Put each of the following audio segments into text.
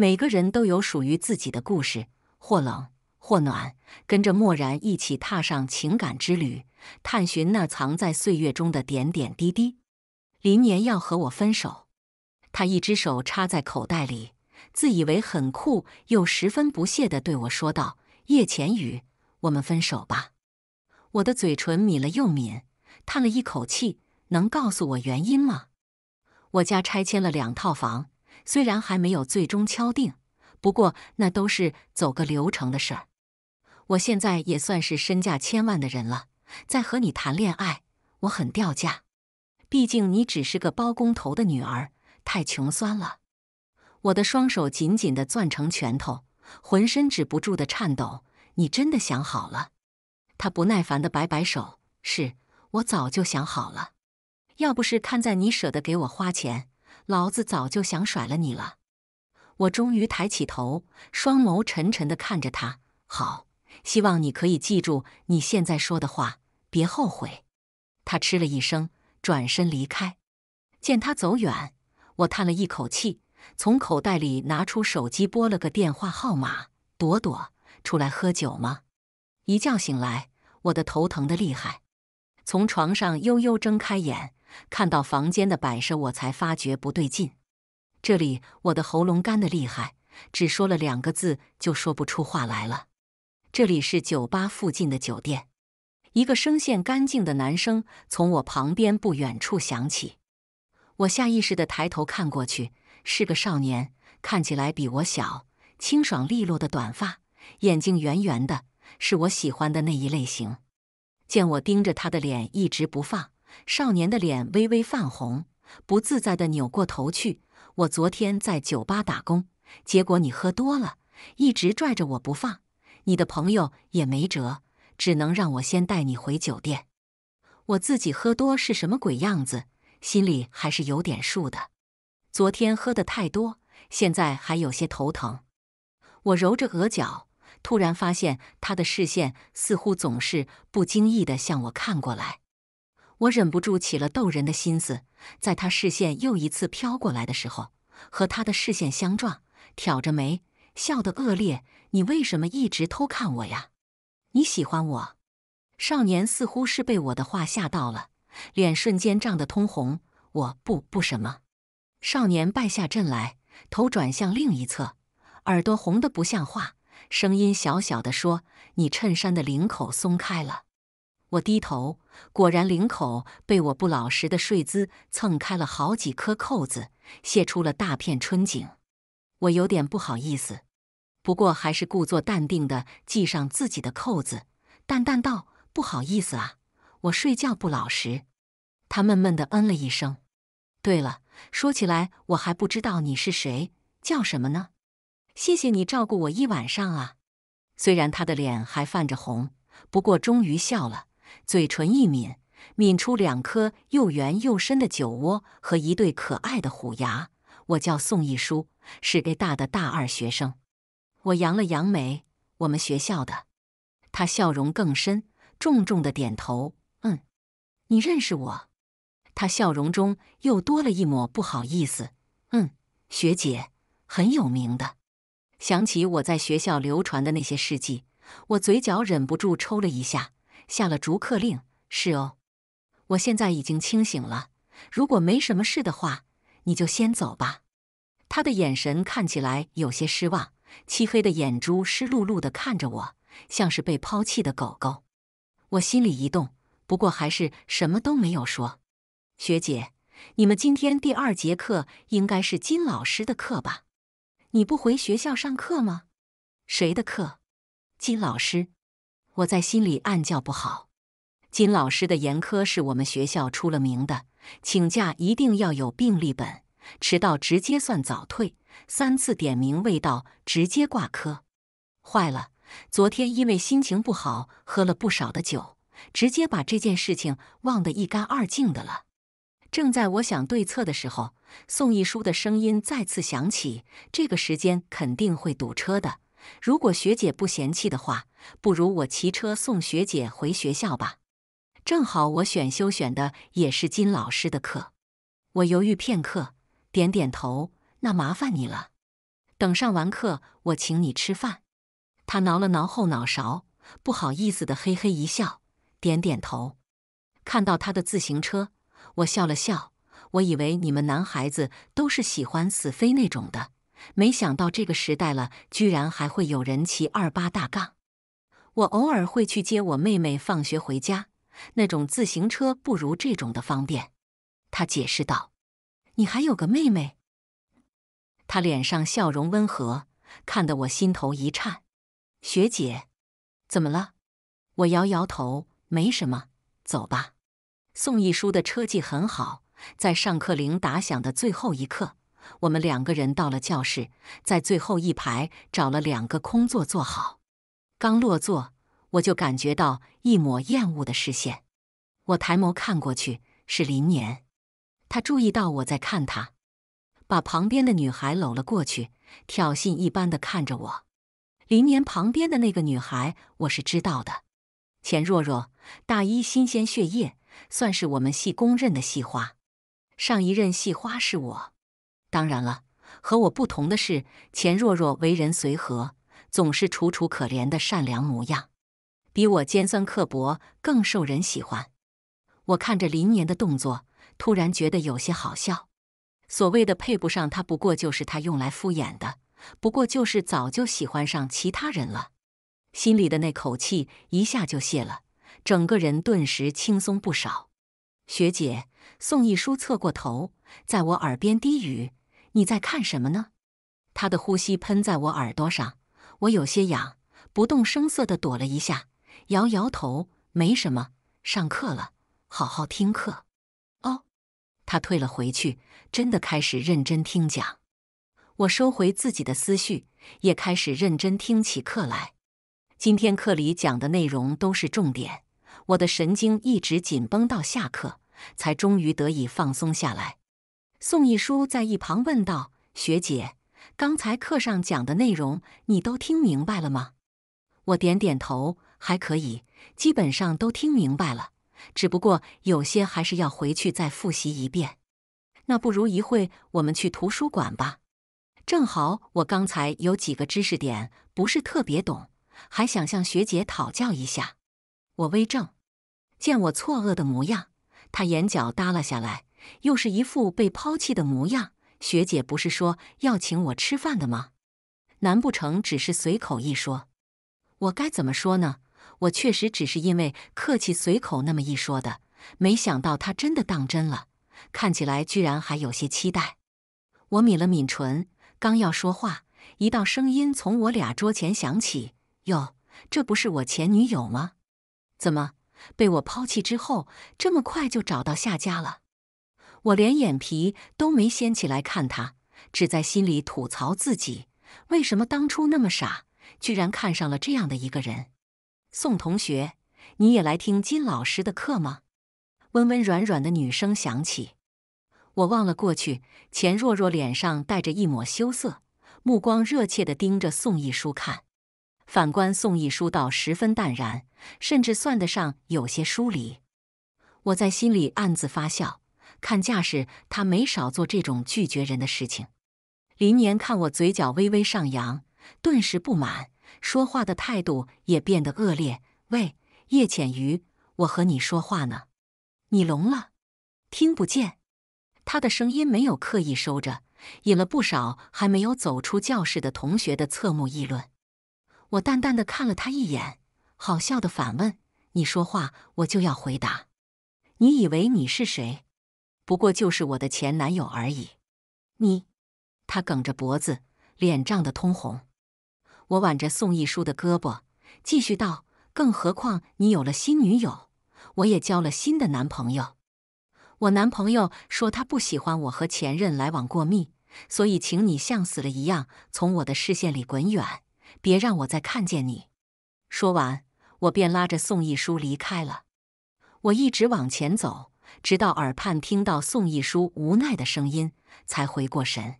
每个人都有属于自己的故事，或冷或暖。跟着漠然一起踏上情感之旅，探寻那藏在岁月中的点点滴滴。林年要和我分手，他一只手插在口袋里，自以为很酷，又十分不屑地对我说道：“叶浅雨，我们分手吧。”我的嘴唇抿了又抿，叹了一口气：“能告诉我原因吗？”我家拆迁了两套房，虽然还没有最终敲定，不过那都是走个流程的事儿。我现在也算是身价千万的人了，在和你谈恋爱，我很掉价。毕竟你只是个包工头的女儿，太穷酸了。我的双手紧紧的攥成拳头，浑身止不住的颤抖。你真的想好了？他不耐烦的摆摆手：“是我早就想好了。要不是看在你舍得给我花钱，老子早就想甩了你了。”我终于抬起头，双眸沉沉的看着他。好，希望你可以记住你现在说的话，别后悔。他嗤了一声。转身离开，见他走远，我叹了一口气，从口袋里拿出手机拨了个电话号码：“朵朵，出来喝酒吗？”一觉醒来，我的头疼的厉害，从床上悠悠睁开眼，看到房间的摆设，我才发觉不对劲。这里我的喉咙干得厉害，只说了两个字就说不出话来了。这里是酒吧附近的酒店。一个声线干净的男生从我旁边不远处响起，我下意识地抬头看过去，是个少年，看起来比我小，清爽利落的短发，眼睛圆圆的，是我喜欢的那一类型。见我盯着他的脸一直不放，少年的脸微微泛红，不自在的扭过头去。我昨天在酒吧打工，结果你喝多了，一直拽着我不放，你的朋友也没辙。只能让我先带你回酒店。我自己喝多是什么鬼样子，心里还是有点数的。昨天喝的太多，现在还有些头疼。我揉着额角，突然发现他的视线似乎总是不经意的向我看过来。我忍不住起了逗人的心思，在他视线又一次飘过来的时候，和他的视线相撞，挑着眉，笑得恶劣。你为什么一直偷看我呀？你喜欢我？少年似乎是被我的话吓到了，脸瞬间涨得通红。我不不什么。少年败下阵来，头转向另一侧，耳朵红得不像话，声音小小的说：“你衬衫的领口松开了。”我低头，果然领口被我不老实的睡姿蹭开了好几颗扣子，泄出了大片春景。我有点不好意思。不过还是故作淡定的系上自己的扣子，淡淡道：“不好意思啊，我睡觉不老实。”他闷闷的嗯了一声。对了，说起来我还不知道你是谁，叫什么呢？谢谢你照顾我一晚上啊。虽然他的脸还泛着红，不过终于笑了，嘴唇一抿，抿出两颗又圆又深的酒窝和一对可爱的虎牙。我叫宋一书，是 A 大的大二学生。我扬了扬眉，我们学校的。他笑容更深，重重的点头，嗯，你认识我？他笑容中又多了一抹不好意思，嗯，学姐很有名的。想起我在学校流传的那些事迹，我嘴角忍不住抽了一下，下了逐客令。是哦，我现在已经清醒了，如果没什么事的话，你就先走吧。他的眼神看起来有些失望。漆黑的眼珠湿漉漉的看着我，像是被抛弃的狗狗。我心里一动，不过还是什么都没有说。学姐，你们今天第二节课应该是金老师的课吧？你不回学校上课吗？谁的课？金老师。我在心里暗叫不好。金老师的严苛是我们学校出了名的，请假一定要有病历本，迟到直接算早退。三次点名未到，直接挂科。坏了，昨天因为心情不好，喝了不少的酒，直接把这件事情忘得一干二净的了。正在我想对策的时候，宋一书的声音再次响起：“这个时间肯定会堵车的。如果学姐不嫌弃的话，不如我骑车送学姐回学校吧。正好我选修选的也是金老师的课。”我犹豫片刻，点点头。那麻烦你了。等上完课，我请你吃饭。他挠了挠后脑勺，不好意思的嘿嘿一笑，点点头。看到他的自行车，我笑了笑。我以为你们男孩子都是喜欢死飞那种的，没想到这个时代了，居然还会有人骑二八大杠。我偶尔会去接我妹妹放学回家，那种自行车不如这种的方便。他解释道：“你还有个妹妹？”他脸上笑容温和，看得我心头一颤。学姐，怎么了？我摇摇头，没什么，走吧。宋一书的车技很好，在上课铃打响的最后一刻，我们两个人到了教室，在最后一排找了两个空座坐好。刚落座，我就感觉到一抹厌恶的视线。我抬眸看过去，是林年。他注意到我在看他，把旁边的女孩搂了过去，挑衅一般的看着我。林年旁边的那个女孩，我是知道的，钱若若，大一新鲜血液，算是我们系公认的系花。上一任系花是我。当然了，和我不同的是，钱若若为人随和，总是楚楚可怜的善良模样，比我尖酸刻薄更受人喜欢。我看着林年的动作，突然觉得有些好笑。所谓的配不上他，不过就是他用来敷衍的。不过就是早就喜欢上其他人了，心里的那口气一下就泄了，整个人顿时轻松不少。学姐，宋一书侧过头，在我耳边低语：“你在看什么呢？”他的呼吸喷在我耳朵上，我有些痒，不动声色地躲了一下，摇摇头：“没什么，上课了，好好听课。”哦，他退了回去，真的开始认真听讲。我收回自己的思绪，也开始认真听起课来。今天课里讲的内容都是重点，我的神经一直紧绷到下课，才终于得以放松下来。宋一书在一旁问道：“学姐，刚才课上讲的内容你都听明白了吗？”我点点头，还可以，基本上都听明白了，只不过有些还是要回去再复习一遍。那不如一会我们去图书馆吧。正好我刚才有几个知识点不是特别懂，还想向学姐讨教一下。我微怔，见我错愕的模样，他眼角耷拉下来，又是一副被抛弃的模样。学姐不是说要请我吃饭的吗？难不成只是随口一说？我该怎么说呢？我确实只是因为客气随口那么一说的，没想到他真的当真了，看起来居然还有些期待。我抿了抿唇。刚要说话，一道声音从我俩桌前响起：“哟，这不是我前女友吗？怎么被我抛弃之后，这么快就找到下家了？”我连眼皮都没掀起来看他，只在心里吐槽自己：为什么当初那么傻，居然看上了这样的一个人？宋同学，你也来听金老师的课吗？温温软软的女声响起。我望了过去，钱若若脸上带着一抹羞涩，目光热切地盯着宋一书看。反观宋一书倒十分淡然，甚至算得上有些疏离。我在心里暗自发笑，看架势他没少做这种拒绝人的事情。林年看我嘴角微微上扬，顿时不满，说话的态度也变得恶劣。喂，叶浅鱼，我和你说话呢，你聋了，听不见？他的声音没有刻意收着，引了不少还没有走出教室的同学的侧目议论。我淡淡的看了他一眼，好笑的反问：“你说话，我就要回答。你以为你是谁？不过就是我的前男友而已。你……”他梗着脖子，脸涨得通红。我挽着宋一书的胳膊，继续道：“更何况你有了新女友，我也交了新的男朋友。”我男朋友说他不喜欢我和前任来往过密，所以请你像死了一样从我的视线里滚远，别让我再看见你。说完，我便拉着宋一书离开了。我一直往前走，直到耳畔听到宋一书无奈的声音，才回过神，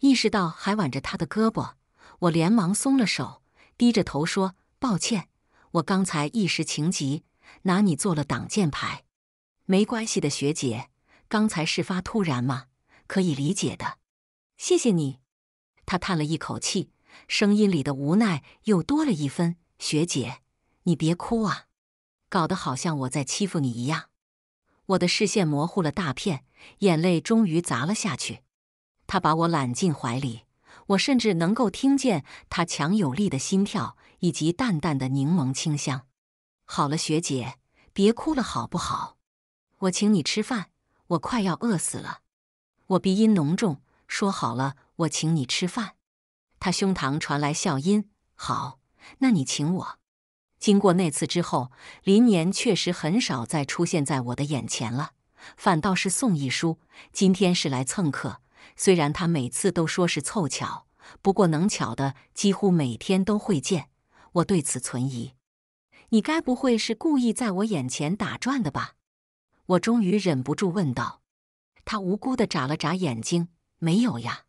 意识到还挽着他的胳膊。我连忙松了手，低着头说：“抱歉，我刚才一时情急，拿你做了挡箭牌。”没关系的，学姐，刚才事发突然嘛，可以理解的。谢谢你。他叹了一口气，声音里的无奈又多了一分。学姐，你别哭啊，搞得好像我在欺负你一样。我的视线模糊了大片，眼泪终于砸了下去。他把我揽进怀里，我甚至能够听见他强有力的心跳以及淡淡的柠檬清香。好了，学姐，别哭了，好不好？我请你吃饭，我快要饿死了。我鼻音浓重，说好了，我请你吃饭。他胸膛传来笑音，好，那你请我。经过那次之后，林年确实很少再出现在我的眼前了，反倒是宋一书，今天是来蹭客。虽然他每次都说是凑巧，不过能巧的几乎每天都会见。我对此存疑。你该不会是故意在我眼前打转的吧？我终于忍不住问道。他无辜的眨了眨眼睛，没有呀。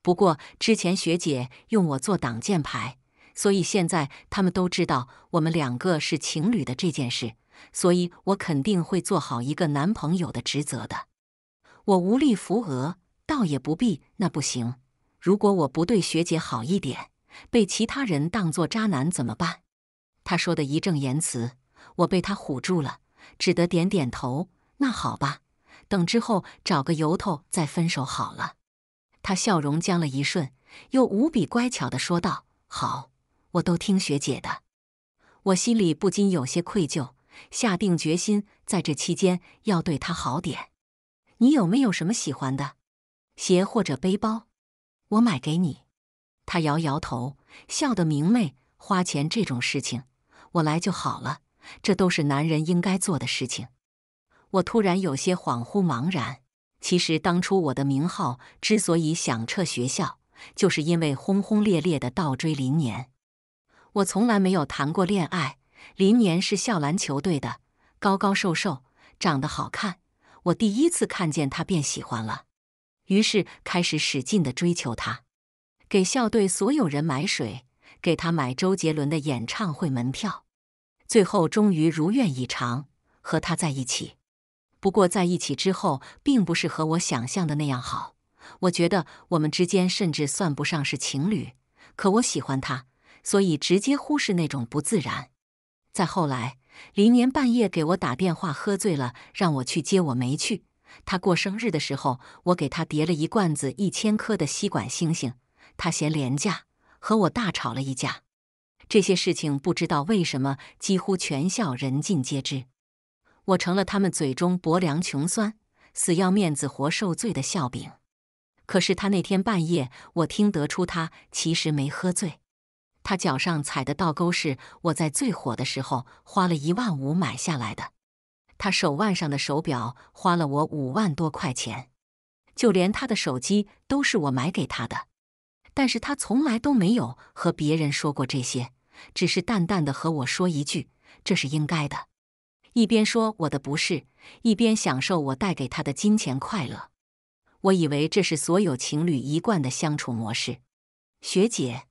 不过之前学姐用我做挡箭牌，所以现在他们都知道我们两个是情侣的这件事，所以我肯定会做好一个男朋友的职责的。我无力扶额。倒也不必，那不行。如果我不对学姐好一点，被其他人当作渣男怎么办？他说的义正言辞，我被他唬住了，只得点点头。那好吧，等之后找个由头再分手好了。他笑容僵了一瞬，又无比乖巧的说道：“好，我都听学姐的。”我心里不禁有些愧疚，下定决心在这期间要对她好点。你有没有什么喜欢的？鞋或者背包，我买给你。他摇摇头，笑得明媚。花钱这种事情，我来就好了。这都是男人应该做的事情。我突然有些恍惚茫然。其实当初我的名号之所以响彻学校，就是因为轰轰烈烈的倒追林年。我从来没有谈过恋爱。林年是校篮球队的，高高瘦瘦，长得好看。我第一次看见他便喜欢了。于是开始使劲的追求他，给校队所有人买水，给他买周杰伦的演唱会门票，最后终于如愿以偿和他在一起。不过在一起之后，并不是和我想象的那样好。我觉得我们之间甚至算不上是情侣。可我喜欢他，所以直接忽视那种不自然。再后来，林年半夜给我打电话，喝醉了，让我去接，我没去。他过生日的时候，我给他叠了一罐子一千颗的吸管星星，他嫌廉价，和我大吵了一架。这些事情不知道为什么几乎全校人尽皆知，我成了他们嘴中薄凉穷酸、死要面子活受罪的笑柄。可是他那天半夜，我听得出他其实没喝醉，他脚上踩的倒钩是我在最火的时候花了一万五买下来的。他手腕上的手表花了我五万多块钱，就连他的手机都是我买给他的，但是他从来都没有和别人说过这些，只是淡淡的和我说一句：“这是应该的。”一边说我的不是，一边享受我带给他的金钱快乐。我以为这是所有情侣一贯的相处模式。学姐，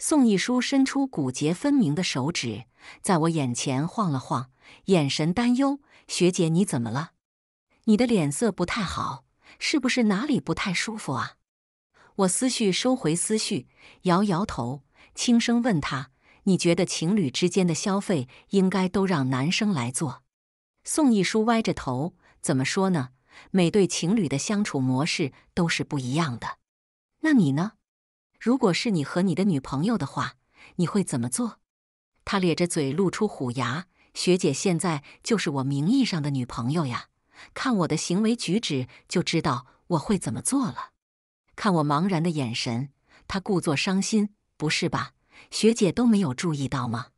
宋一书伸出骨节分明的手指，在我眼前晃了晃，眼神担忧。学姐，你怎么了？你的脸色不太好，是不是哪里不太舒服啊？我思绪收回思绪，摇摇头，轻声问他：“你觉得情侣之间的消费应该都让男生来做？”宋一书歪着头，怎么说呢？每对情侣的相处模式都是不一样的。那你呢？如果是你和你的女朋友的话，你会怎么做？他咧着嘴，露出虎牙。学姐现在就是我名义上的女朋友呀，看我的行为举止就知道我会怎么做了。看我茫然的眼神，她故作伤心，不是吧？学姐都没有注意到吗？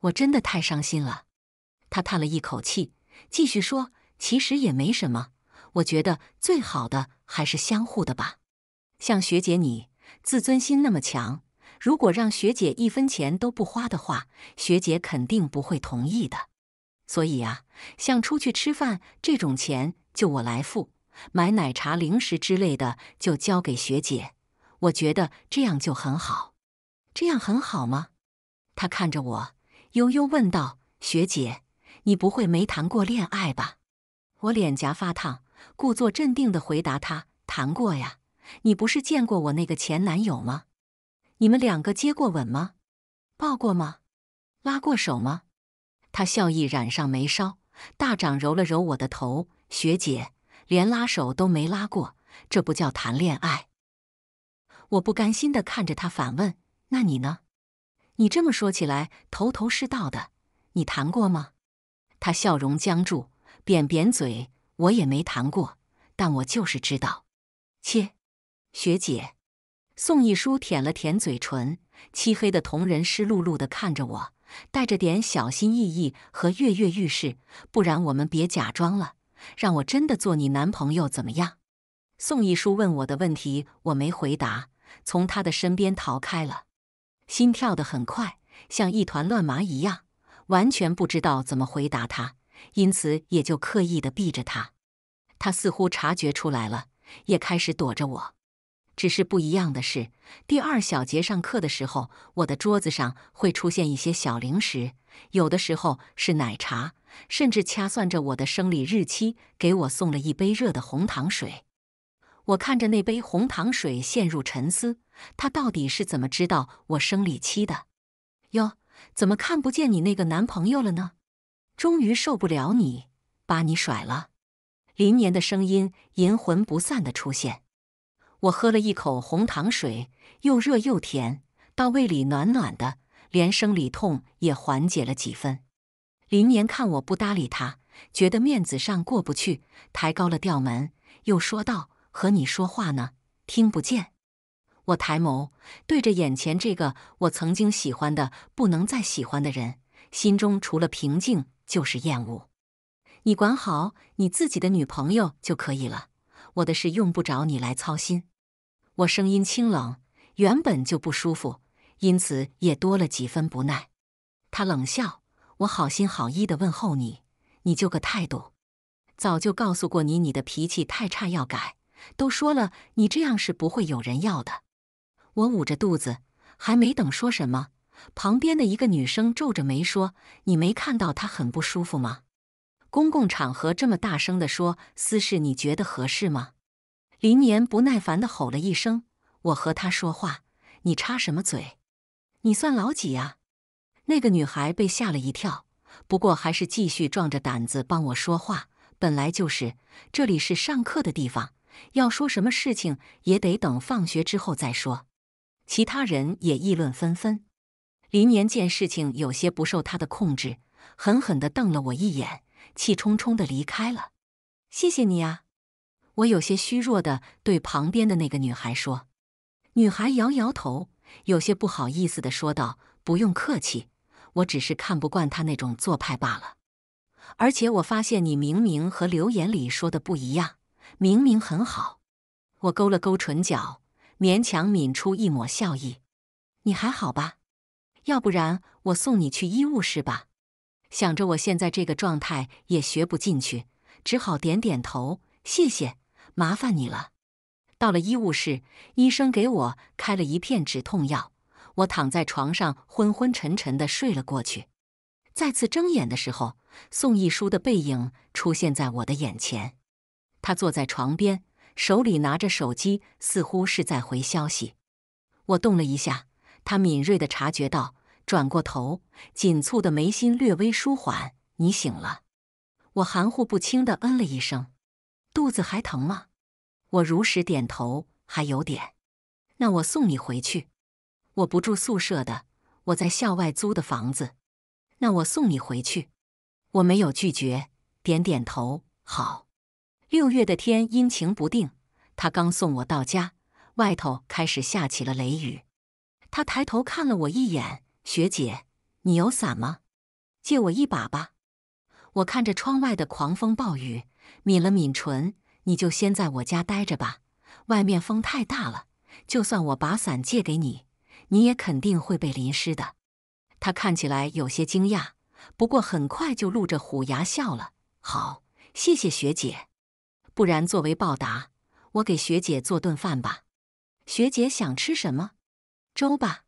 我真的太伤心了。她叹了一口气，继续说：“其实也没什么，我觉得最好的还是相互的吧。像学姐你，自尊心那么强。”如果让学姐一分钱都不花的话，学姐肯定不会同意的。所以啊，像出去吃饭这种钱就我来付，买奶茶、零食之类的就交给学姐。我觉得这样就很好。这样很好吗？他看着我，悠悠问道：“学姐，你不会没谈过恋爱吧？”我脸颊发烫，故作镇定地回答他：“谈过呀，你不是见过我那个前男友吗？你们两个接过吻吗？抱过吗？拉过手吗？他笑意染上眉梢，大掌揉了揉我的头。学姐，连拉手都没拉过，这不叫谈恋爱。我不甘心的看着他，反问：“那你呢？你这么说起来，头头是道的，你谈过吗？”他笑容僵住，扁扁嘴：“我也没谈过，但我就是知道。”切，学姐。宋一书舔了舔嘴唇，漆黑的瞳仁湿漉漉的看着我，带着点小心翼翼和跃跃欲试。不然我们别假装了，让我真的做你男朋友怎么样？宋一书问我的问题，我没回答，从他的身边逃开了，心跳得很快，像一团乱麻一样，完全不知道怎么回答他，因此也就刻意的避着他。他似乎察觉出来了，也开始躲着我。只是不一样的是，第二小节上课的时候，我的桌子上会出现一些小零食，有的时候是奶茶，甚至掐算着我的生理日期，给我送了一杯热的红糖水。我看着那杯红糖水，陷入沉思：他到底是怎么知道我生理期的？哟，怎么看不见你那个男朋友了呢？终于受不了你，把你甩了。林年的声音阴魂不散的出现。我喝了一口红糖水，又热又甜，到胃里暖暖的，连生理痛也缓解了几分。林年看我不搭理他，觉得面子上过不去，抬高了调门，又说道：“和你说话呢，听不见。”我抬眸，对着眼前这个我曾经喜欢的不能再喜欢的人，心中除了平静就是厌恶。你管好你自己的女朋友就可以了，我的事用不着你来操心。我声音清冷，原本就不舒服，因此也多了几分不耐。他冷笑，我好心好意的问候你，你就个态度。早就告诉过你，你的脾气太差，要改。都说了，你这样是不会有人要的。我捂着肚子，还没等说什么，旁边的一个女生皱着眉说：“你没看到他很不舒服吗？公共场合这么大声的说私事，你觉得合适吗？”林年不耐烦地吼了一声：“我和他说话，你插什么嘴？你算老几呀？”那个女孩被吓了一跳，不过还是继续壮着胆子帮我说话。本来就是，这里是上课的地方，要说什么事情也得等放学之后再说。其他人也议论纷纷。林年见事情有些不受他的控制，狠狠地瞪了我一眼，气冲冲地离开了。谢谢你啊。我有些虚弱的对旁边的那个女孩说：“女孩摇摇头，有些不好意思的说道：‘不用客气，我只是看不惯他那种做派罢了。而且我发现你明明和留言里说的不一样，明明很好。’我勾了勾唇角，勉强抿出一抹笑意：‘你还好吧？要不然我送你去医务室吧。’想着我现在这个状态也学不进去，只好点点头：‘谢谢。’麻烦你了。到了医务室，医生给我开了一片止痛药，我躺在床上昏昏沉沉的睡了过去。再次睁眼的时候，宋一书的背影出现在我的眼前。他坐在床边，手里拿着手机，似乎是在回消息。我动了一下，他敏锐的察觉到，转过头，紧蹙的眉心略微舒缓。你醒了。我含糊不清的嗯了一声。肚子还疼吗？我如实点头，还有点。那我送你回去。我不住宿舍的，我在校外租的房子。那我送你回去。我没有拒绝，点点头。好。六月的天阴晴不定，他刚送我到家，外头开始下起了雷雨。他抬头看了我一眼：“学姐，你有伞吗？借我一把吧。”我看着窗外的狂风暴雨。抿了抿唇，你就先在我家待着吧。外面风太大了，就算我把伞借给你，你也肯定会被淋湿的。他看起来有些惊讶，不过很快就露着虎牙笑了。好，谢谢学姐。不然作为报答，我给学姐做顿饭吧。学姐想吃什么？粥吧。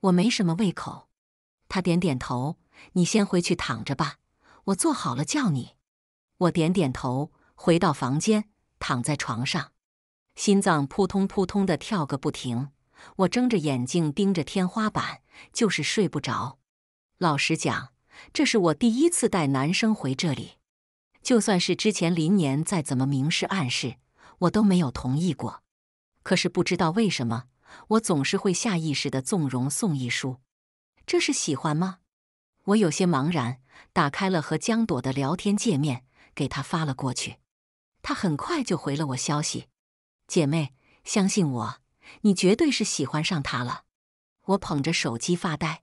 我没什么胃口。他点点头。你先回去躺着吧，我做好了叫你。我点点头，回到房间，躺在床上。心脏扑通扑通的跳个不停。我睁着眼睛盯着天花板，就是睡不着。老实讲，这是我第一次带男生回这里。就算是之前林年再怎么明示暗示，我都没有同意过。可是不知道为什么，我总是会下意识的纵容宋一书。这是喜欢吗？我有些茫然，打开了和江朵的聊天界面，给他发了过去。他很快就回了我消息：“姐妹，相信我，你绝对是喜欢上他了。”我捧着手机发呆，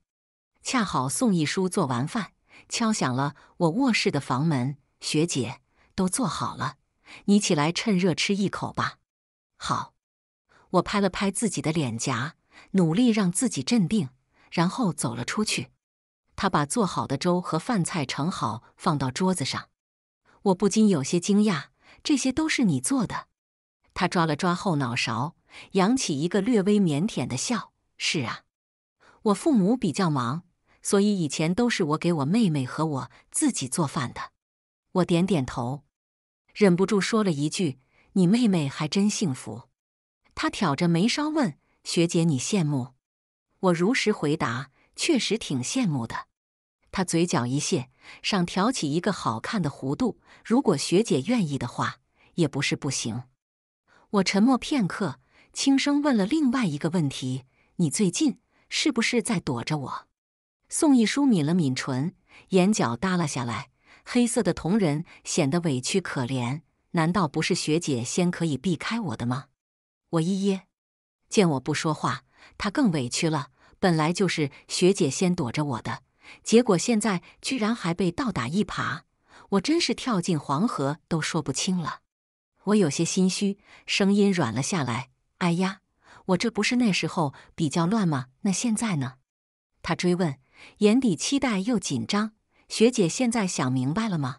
恰好宋一书做完饭，敲响了我卧室的房门。学姐，都做好了，你起来趁热吃一口吧。好，我拍了拍自己的脸颊，努力让自己镇定，然后走了出去。他把做好的粥和饭菜盛好，放到桌子上。我不禁有些惊讶：“这些都是你做的？”他抓了抓后脑勺，扬起一个略微腼腆的笑：“是啊，我父母比较忙，所以以前都是我给我妹妹和我自己做饭的。”我点点头，忍不住说了一句：“你妹妹还真幸福。”他挑着眉梢问：“学姐，你羡慕？”我如实回答。确实挺羡慕的，他嘴角一泄，上挑起一个好看的弧度。如果学姐愿意的话，也不是不行。我沉默片刻，轻声问了另外一个问题：“你最近是不是在躲着我？”宋一书抿了抿唇，眼角耷拉下来，黑色的瞳仁显得委屈可怜。难道不是学姐先可以避开我的吗？我一噎，见我不说话，他更委屈了。本来就是学姐先躲着我的，结果现在居然还被倒打一耙，我真是跳进黄河都说不清了。我有些心虚，声音软了下来。哎呀，我这不是那时候比较乱吗？那现在呢？他追问，眼底期待又紧张。学姐现在想明白了吗？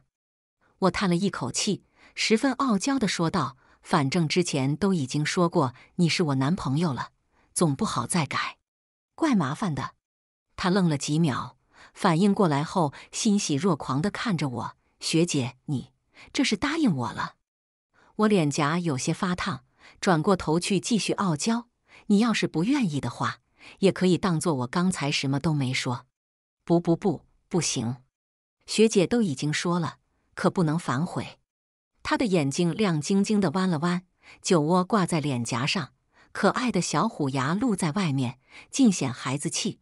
我叹了一口气，十分傲娇的说道：“反正之前都已经说过你是我男朋友了，总不好再改。”怪麻烦的，他愣了几秒，反应过来后，欣喜若狂的看着我：“学姐，你这是答应我了？”我脸颊有些发烫，转过头去继续傲娇：“你要是不愿意的话，也可以当做我刚才什么都没说。”“不不不，不行！学姐都已经说了，可不能反悔。”他的眼睛亮晶晶的弯了弯，酒窝挂在脸颊上。可爱的小虎牙露在外面，尽显孩子气。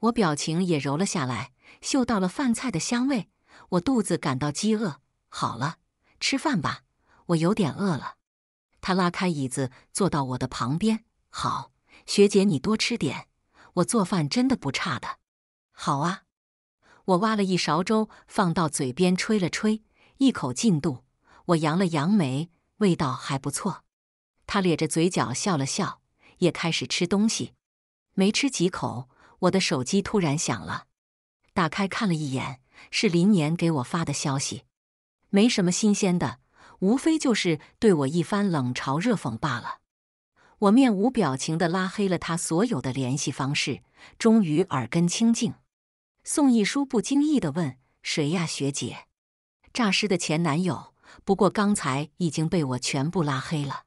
我表情也柔了下来，嗅到了饭菜的香味，我肚子感到饥饿。好了，吃饭吧，我有点饿了。他拉开椅子，坐到我的旁边。好，学姐你多吃点，我做饭真的不差的。好啊，我挖了一勺粥放到嘴边吹了吹，一口进肚。我扬了扬眉，味道还不错。他咧着嘴角笑了笑，也开始吃东西。没吃几口，我的手机突然响了，打开看了一眼，是林年给我发的消息。没什么新鲜的，无非就是对我一番冷嘲热讽罢了。我面无表情的拉黑了他所有的联系方式，终于耳根清净。宋一书不经意的问：“谁呀，学姐？”诈尸的前男友。不过刚才已经被我全部拉黑了。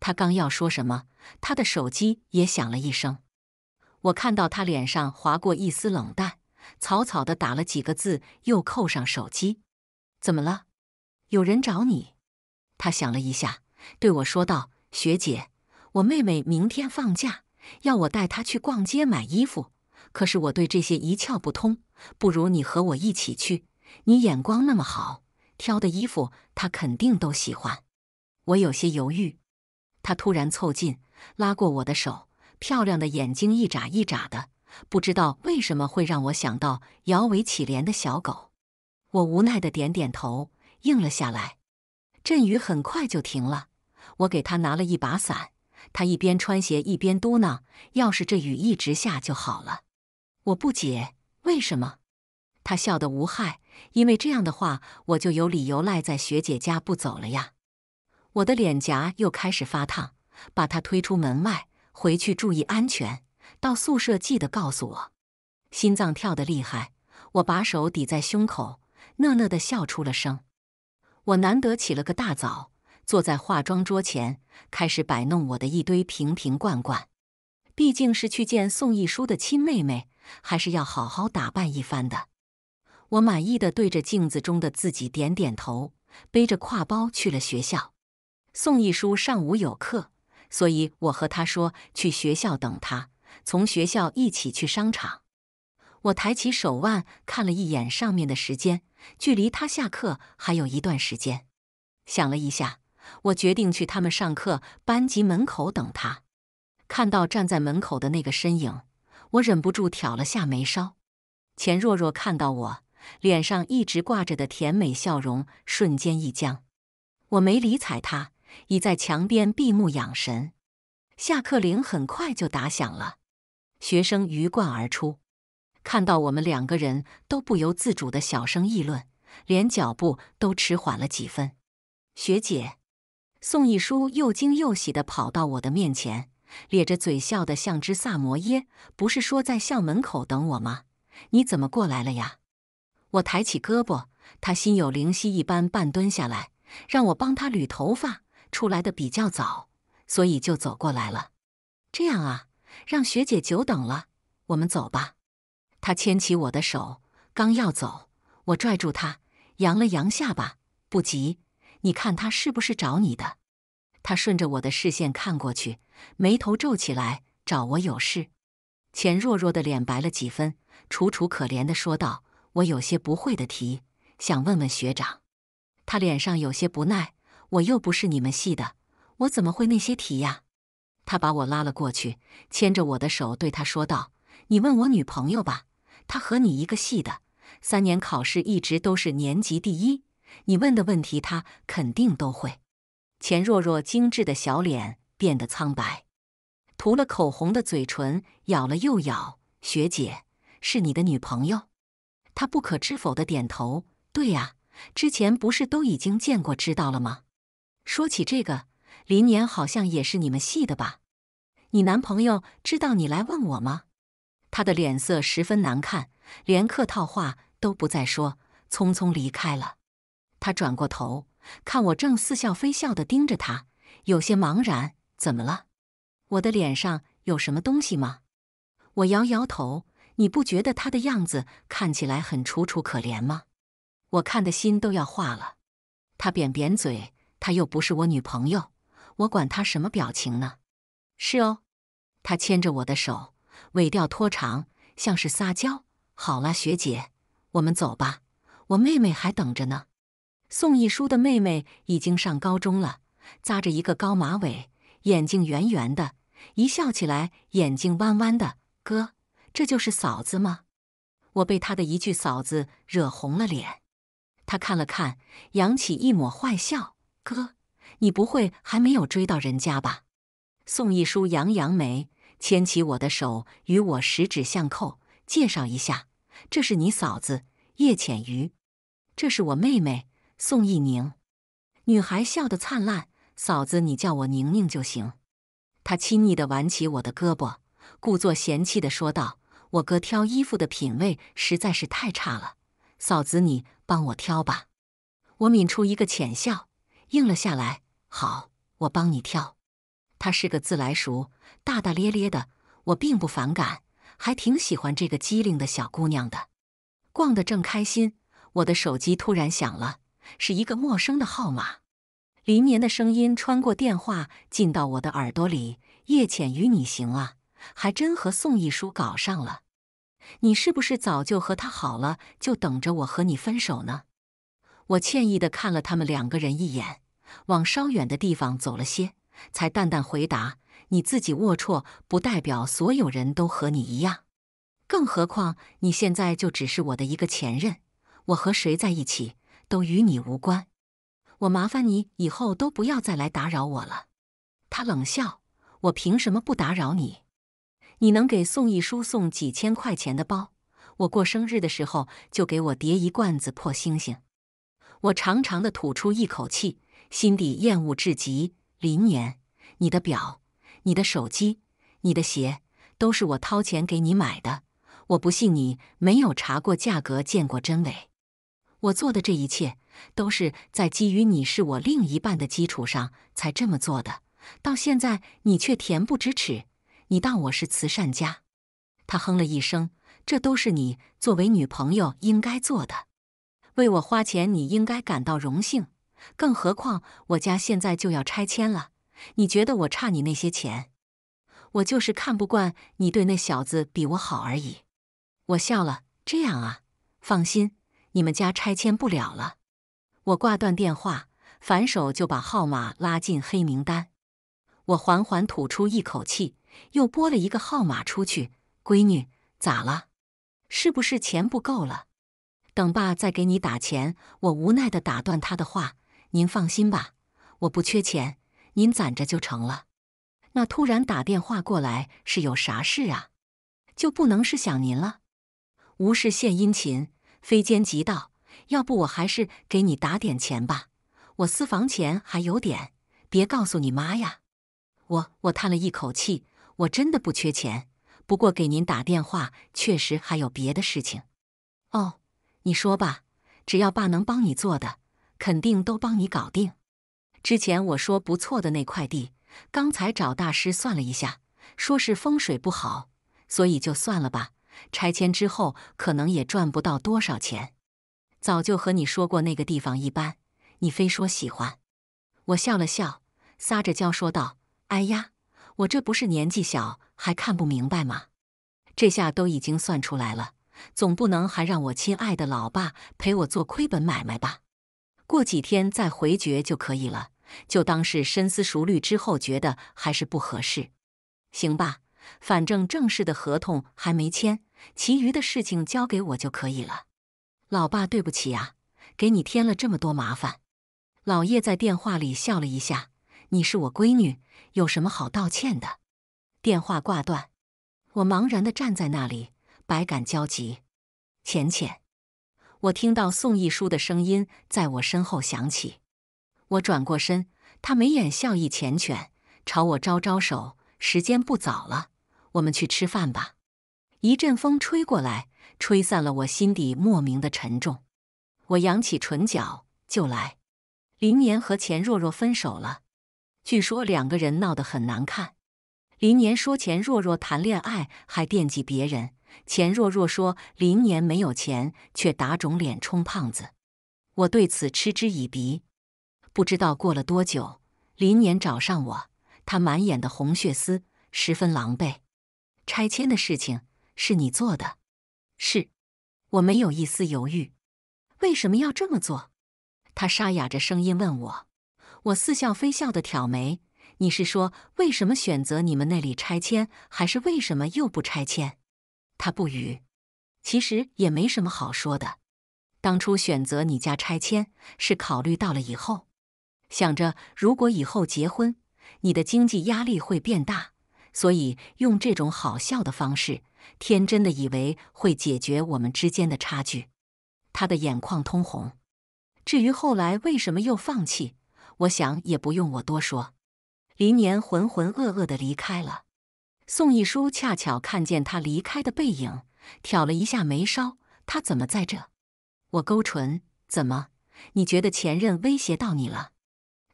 他刚要说什么，他的手机也响了一声。我看到他脸上划过一丝冷淡，草草的打了几个字，又扣上手机。怎么了？有人找你？他想了一下，对我说道：“学姐，我妹妹明天放假，要我带她去逛街买衣服。可是我对这些一窍不通，不如你和我一起去。你眼光那么好，挑的衣服她肯定都喜欢。”我有些犹豫。他突然凑近，拉过我的手，漂亮的眼睛一眨一眨的，不知道为什么会让我想到摇尾乞怜的小狗。我无奈的点点头，应了下来。阵雨很快就停了，我给他拿了一把伞。他一边穿鞋一边嘟囔：“要是这雨一直下就好了。”我不解为什么，他笑得无害，因为这样的话，我就有理由赖在学姐家不走了呀。我的脸颊又开始发烫，把他推出门外，回去注意安全。到宿舍记得告诉我。心脏跳得厉害，我把手抵在胸口，讷讷的笑出了声。我难得起了个大早，坐在化妆桌前，开始摆弄我的一堆瓶瓶罐罐。毕竟是去见宋一书的亲妹妹，还是要好好打扮一番的。我满意的对着镜子中的自己点点头，背着挎包去了学校。宋一书上午有课，所以我和他说去学校等他，从学校一起去商场。我抬起手腕看了一眼上面的时间，距离他下课还有一段时间。想了一下，我决定去他们上课班级门口等他。看到站在门口的那个身影，我忍不住挑了下眉梢。钱若若看到我，脸上一直挂着的甜美笑容瞬间一僵。我没理睬她，倚在墙边闭目养神。下课铃很快就打响了，学生鱼贯而出，看到我们两个人都不由自主的小声议论，连脚步都迟缓了几分。学姐，宋一书又惊又喜的跑到我的面前，咧着嘴笑得像只萨摩耶。不是说在校门口等我吗？你怎么过来了呀？我抬起胳膊，他心有灵犀一般，半蹲下来，让我帮他捋头发。出来的比较早，所以就走过来了。这样啊，让学姐久等了，我们走吧。他牵起我的手，刚要走，我拽住他，扬了扬下巴，不急。你看他是不是找你的？他顺着我的视线看过去，眉头皱起来，找我有事？钱若若的脸白了几分，楚楚可怜的说道：“我有些不会的题，想问问学长。”他脸上有些不耐，我又不是你们系的，我怎么会那些题呀？他把我拉了过去，牵着我的手对他说道：“你问我女朋友吧，她和你一个系的，三年考试一直都是年级第一。”你问的问题，她肯定都会。钱若若精致的小脸变得苍白，涂了口红的嘴唇咬了又咬。学姐是你的女朋友？他不可知否的点头。对呀，之前不是都已经见过知道了吗？说起这个，林年好像也是你们系的吧？你男朋友知道你来问我吗？他的脸色十分难看，连客套话都不再说，匆匆离开了。他转过头，看我正似笑非笑的盯着他，有些茫然。怎么了？我的脸上有什么东西吗？我摇摇头。你不觉得他的样子看起来很楚楚可怜吗？我看的心都要化了。他扁扁嘴，她又不是我女朋友，我管她什么表情呢？是哦。他牵着我的手，尾调拖长，像是撒娇。好了，学姐，我们走吧，我妹妹还等着呢。宋一书的妹妹已经上高中了，扎着一个高马尾，眼睛圆圆的，一笑起来眼睛弯弯的。哥，这就是嫂子吗？我被他的一句“嫂子”惹红了脸。他看了看，扬起一抹坏笑：“哥，你不会还没有追到人家吧？”宋一书扬扬眉，牵起我的手，与我十指相扣，介绍一下：“这是你嫂子叶浅瑜，这是我妹妹。”宋一宁，女孩笑得灿烂。嫂子，你叫我宁宁就行。她亲昵地挽起我的胳膊，故作嫌弃地说道：“我哥挑衣服的品味实在是太差了，嫂子你帮我挑吧。”我抿出一个浅笑，应了下来：“好，我帮你挑。”她是个自来熟，大大咧咧的，我并不反感，还挺喜欢这个机灵的小姑娘的。逛得正开心，我的手机突然响了。是一个陌生的号码，林年的声音穿过电话进到我的耳朵里：“叶浅与你行啊，还真和宋一书搞上了。你是不是早就和他好了，就等着我和你分手呢？”我歉意的看了他们两个人一眼，往稍远的地方走了些，才淡淡回答：“你自己龌龊，不代表所有人都和你一样。更何况你现在就只是我的一个前任，我和谁在一起？”都与你无关，我麻烦你以后都不要再来打扰我了。他冷笑：“我凭什么不打扰你？你能给宋一书送几千块钱的包，我过生日的时候就给我叠一罐子破星星。”我长长的吐出一口气，心底厌恶至极。林年，你的表、你的手机、你的鞋，都是我掏钱给你买的，我不信你没有查过价格，见过真伪。我做的这一切都是在基于你是我另一半的基础上才这么做的。到现在你却恬不知耻，你当我是慈善家？他哼了一声，这都是你作为女朋友应该做的。为我花钱，你应该感到荣幸。更何况我家现在就要拆迁了，你觉得我差你那些钱？我就是看不惯你对那小子比我好而已。我笑了，这样啊，放心，你们家拆迁不了了。我挂断电话，反手就把号码拉进黑名单。我缓缓吐出一口气，又拨了一个号码出去。闺女，咋了？是不是钱不够了？等爸再给你打钱。我无奈的打断他的话：“您放心吧，我不缺钱，您攒着就成了。”那突然打电话过来是有啥事啊？就不能是想您了？无事献殷勤，非奸即盗。要不我还是给你打点钱吧，我私房钱还有点，别告诉你妈呀。我我叹了一口气，我真的不缺钱。不过给您打电话，确实还有别的事情。哦，你说吧，只要爸能帮你做的，肯定都帮你搞定。之前我说不错的那块地，刚才找大师算了一下，说是风水不好，所以就算了吧。拆迁之后可能也赚不到多少钱。早就和你说过那个地方一般，你非说喜欢。我笑了笑，撒着娇说道：“哎呀，我这不是年纪小。”还看不明白吗？这下都已经算出来了，总不能还让我亲爱的老爸陪我做亏本买卖吧？过几天再回绝就可以了，就当是深思熟虑之后觉得还是不合适。行吧，反正正式的合同还没签，其余的事情交给我就可以了。老爸，对不起啊，给你添了这么多麻烦。老叶在电话里笑了一下：“你是我闺女，有什么好道歉的？”电话挂断，我茫然的站在那里，百感交集。浅浅，我听到宋一书的声音在我身后响起。我转过身，他眉眼笑意缱绻，朝我招招手：“时间不早了，我们去吃饭吧。”一阵风吹过来，吹散了我心底莫名的沉重。我扬起唇角：“就来。”林年和钱若若分手了，据说两个人闹得很难看。林年说：“钱若若谈恋爱还惦记别人。”钱若若说：“林年没有钱，却打肿脸充胖子。”我对此嗤之以鼻。不知道过了多久，林年找上我，他满眼的红血丝，十分狼狈。拆迁的事情是你做的？是。我没有一丝犹豫。为什么要这么做？他沙哑着声音问我。我似笑非笑的挑眉。你是说为什么选择你们那里拆迁，还是为什么又不拆迁？他不语。其实也没什么好说的。当初选择你家拆迁，是考虑到了以后，想着如果以后结婚，你的经济压力会变大，所以用这种好笑的方式，天真的以为会解决我们之间的差距。他的眼眶通红。至于后来为什么又放弃，我想也不用我多说。林年浑浑噩噩的离开了，宋一书恰巧看见他离开的背影，挑了一下眉梢。他怎么在这？我勾唇，怎么？你觉得前任威胁到你了？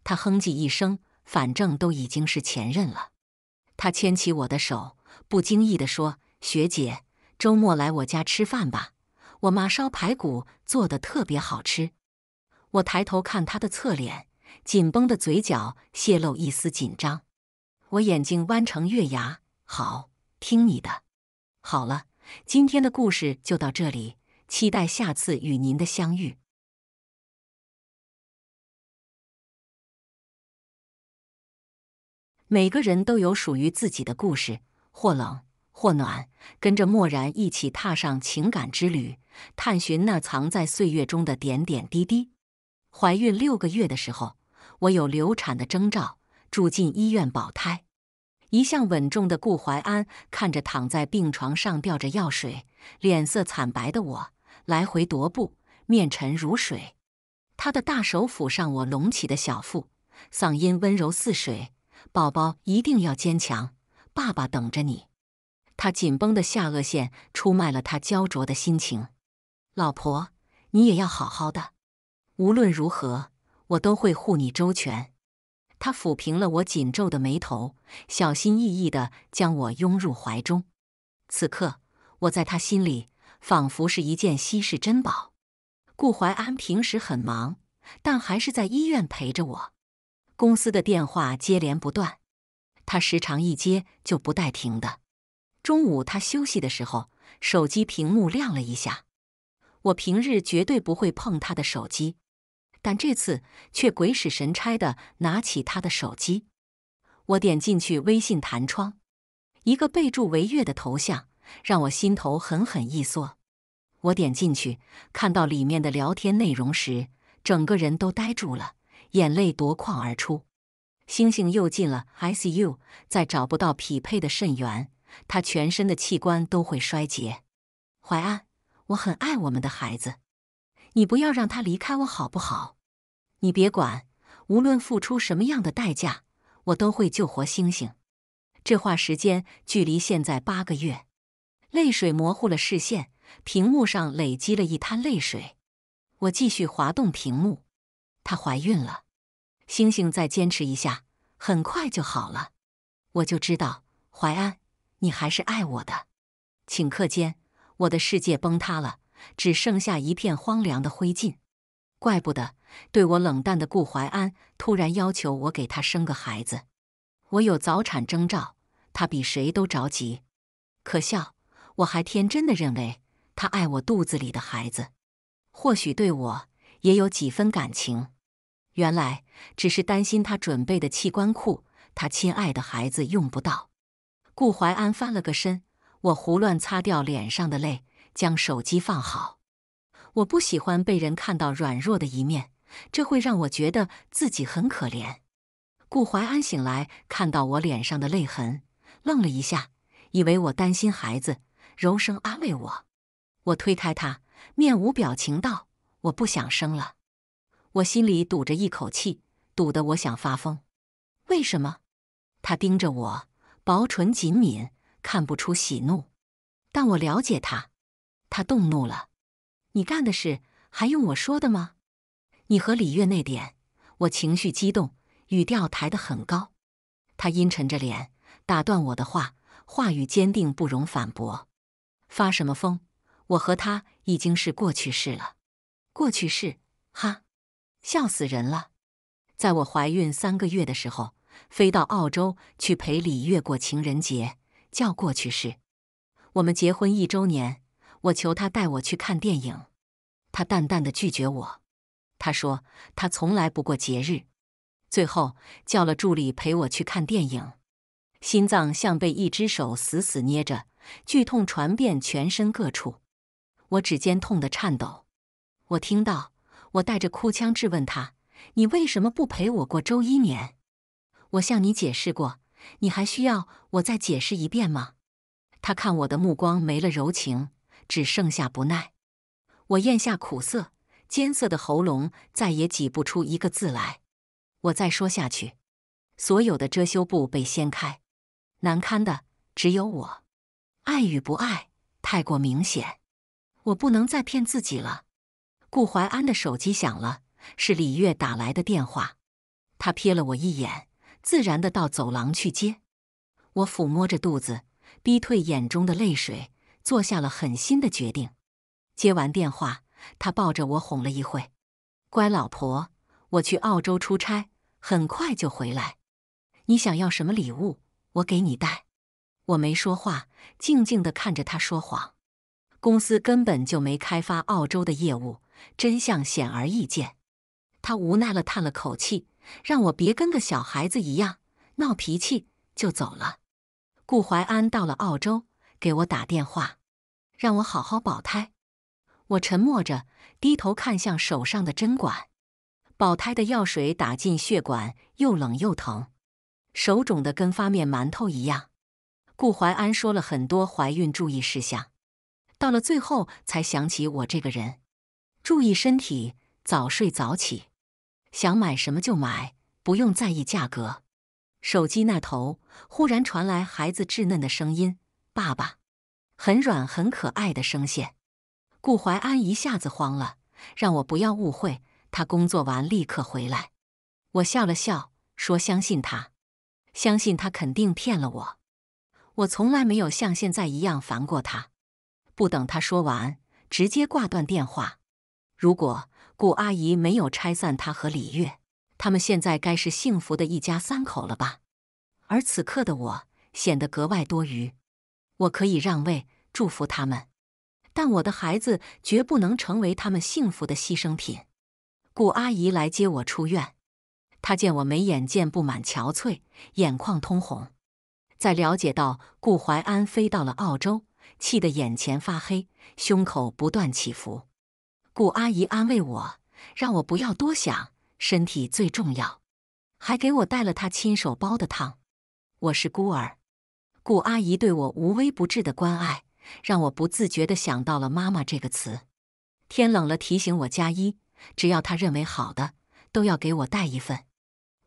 他哼唧一声，反正都已经是前任了。他牵起我的手，不经意地说：“学姐，周末来我家吃饭吧，我妈烧排骨做的特别好吃。”我抬头看他的侧脸。紧绷的嘴角泄露一丝紧张，我眼睛弯成月牙。好，听你的。好了，今天的故事就到这里，期待下次与您的相遇。每个人都有属于自己的故事，或冷或暖。跟着漠然一起踏上情感之旅，探寻那藏在岁月中的点点滴滴。怀孕六个月的时候。我有流产的征兆，住进医院保胎。一向稳重的顾怀安看着躺在病床上吊着药水、脸色惨白的我，来回踱步，面沉如水。他的大手抚上我隆起的小腹，嗓音温柔似水：“宝宝一定要坚强，爸爸等着你。”他紧绷的下颚线出卖了他焦灼的心情。老婆，你也要好好的。无论如何，我都会护你周全。他抚平了我紧皱的眉头，小心翼翼地将我拥入怀中。此刻，我在他心里仿佛是一件稀世珍宝。顾怀安平时很忙，但还是在医院陪着我。公司的电话接连不断，他时常一接就不带停的。中午他休息的时候，手机屏幕亮了一下。我平日绝对不会碰他的手机。但这次却鬼使神差的拿起他的手机，我点进去微信弹窗，一个备注为月的头像让我心头狠狠一缩。我点进去看到里面的聊天内容时，整个人都呆住了，眼泪夺眶而出。星星又进了 ICU，再找不到匹配的肾源，他全身的器官都会衰竭。淮安，我很爱我们的孩子。你不要让他离开我好不好？你别管，无论付出什么样的代价，我都会救活星星。这话时间距离现在八个月，泪水模糊了视线，屏幕上累积了一滩泪水。我继续滑动屏幕，她怀孕了。星星再坚持一下，很快就好了。我就知道，淮安，你还是爱我的。顷刻间，我的世界崩塌了。只剩下一片荒凉的灰烬，怪不得对我冷淡的顾怀安突然要求我给他生个孩子。我有早产征兆，他比谁都着急。可笑，我还天真的认为他爱我肚子里的孩子，或许对我也有几分感情。原来只是担心他准备的器官库，他亲爱的孩子用不到。顾怀安翻了个身，我胡乱擦掉脸上的泪。将手机放好，我不喜欢被人看到软弱的一面，这会让我觉得自己很可怜。顾怀安醒来，看到我脸上的泪痕，愣了一下，以为我担心孩子，柔声安慰我。我推开他，面无表情道：“我不想生了。”我心里堵着一口气，堵得我想发疯。为什么？他盯着我，薄唇紧抿，看不出喜怒，但我了解他。他动怒了，你干的事还用我说的吗？你和李月那点，我情绪激动，语调抬得很高。他阴沉着脸打断我的话，话语坚定，不容反驳。发什么疯？我和他已经是过去式了。过去式？哈，笑死人了。在我怀孕三个月的时候，飞到澳洲去陪李月过情人节，叫过去式。我们结婚一周年。我求他带我去看电影，他淡淡的拒绝我。他说他从来不过节日。最后叫了助理陪我去看电影，心脏像被一只手死死捏着，剧痛传遍全身各处。我指尖痛得颤抖。我听到，我带着哭腔质问他：“你为什么不陪我过周一年？我向你解释过，你还需要我再解释一遍吗？”他看我的目光没了柔情。只剩下不耐，我咽下苦涩，艰涩的喉咙再也挤不出一个字来。我再说下去，所有的遮羞布被掀开，难堪的只有我。爱与不爱太过明显，我不能再骗自己了。顾怀安的手机响了，是李月打来的电话。他瞥了我一眼，自然的到走廊去接。我抚摸着肚子，逼退眼中的泪水。做下了狠心的决定。接完电话，他抱着我哄了一会：“乖老婆，我去澳洲出差，很快就回来。你想要什么礼物，我给你带。”我没说话，静静的看着他说谎。公司根本就没开发澳洲的业务，真相显而易见。他无奈了，叹了口气，让我别跟个小孩子一样闹脾气，就走了。顾怀安到了澳洲。给我打电话，让我好好保胎。我沉默着，低头看向手上的针管。保胎的药水打进血管，又冷又疼，手肿的跟发面馒头一样。顾怀安说了很多怀孕注意事项，到了最后才想起我这个人：注意身体，早睡早起，想买什么就买，不用在意价格。手机那头忽然传来孩子稚嫩的声音。爸爸，很软很可爱的声线，顾怀安一下子慌了，让我不要误会，他工作完立刻回来。我笑了笑，说：“相信他，相信他肯定骗了我。我从来没有像现在一样烦过他。”不等他说完，直接挂断电话。如果顾阿姨没有拆散他和李月，他们现在该是幸福的一家三口了吧？而此刻的我显得格外多余。我可以让位，祝福他们，但我的孩子绝不能成为他们幸福的牺牲品。顾阿姨来接我出院。她见我眉眼见布满憔悴，眼眶通红，在了解到顾怀安飞到了澳洲，气得眼前发黑，胸口不断起伏。顾阿姨安慰我，让我不要多想，身体最重要，还给我带了她亲手煲的汤。我是孤儿，顾阿姨对我无微不至的关爱，让我不自觉地想到了“妈妈”这个词。天冷了，提醒我加衣，只要她认为好的，都要给我带一份。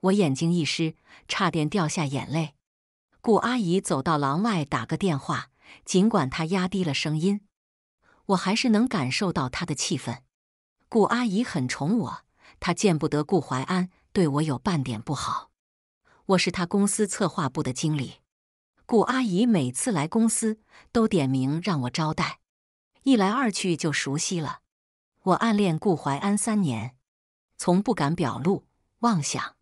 我眼睛一湿，差点掉下眼泪。顾阿姨走到廊外打个电话，尽管她压低了声音，我还是能感受到她的气氛。顾阿姨很宠我，她见不得顾怀安对我有半点不好。我是她公司策划部的经理，顾阿姨每次来公司都点名让我招待，一来二去就熟悉了。我暗恋顾怀安三年，从不敢表露，妄想。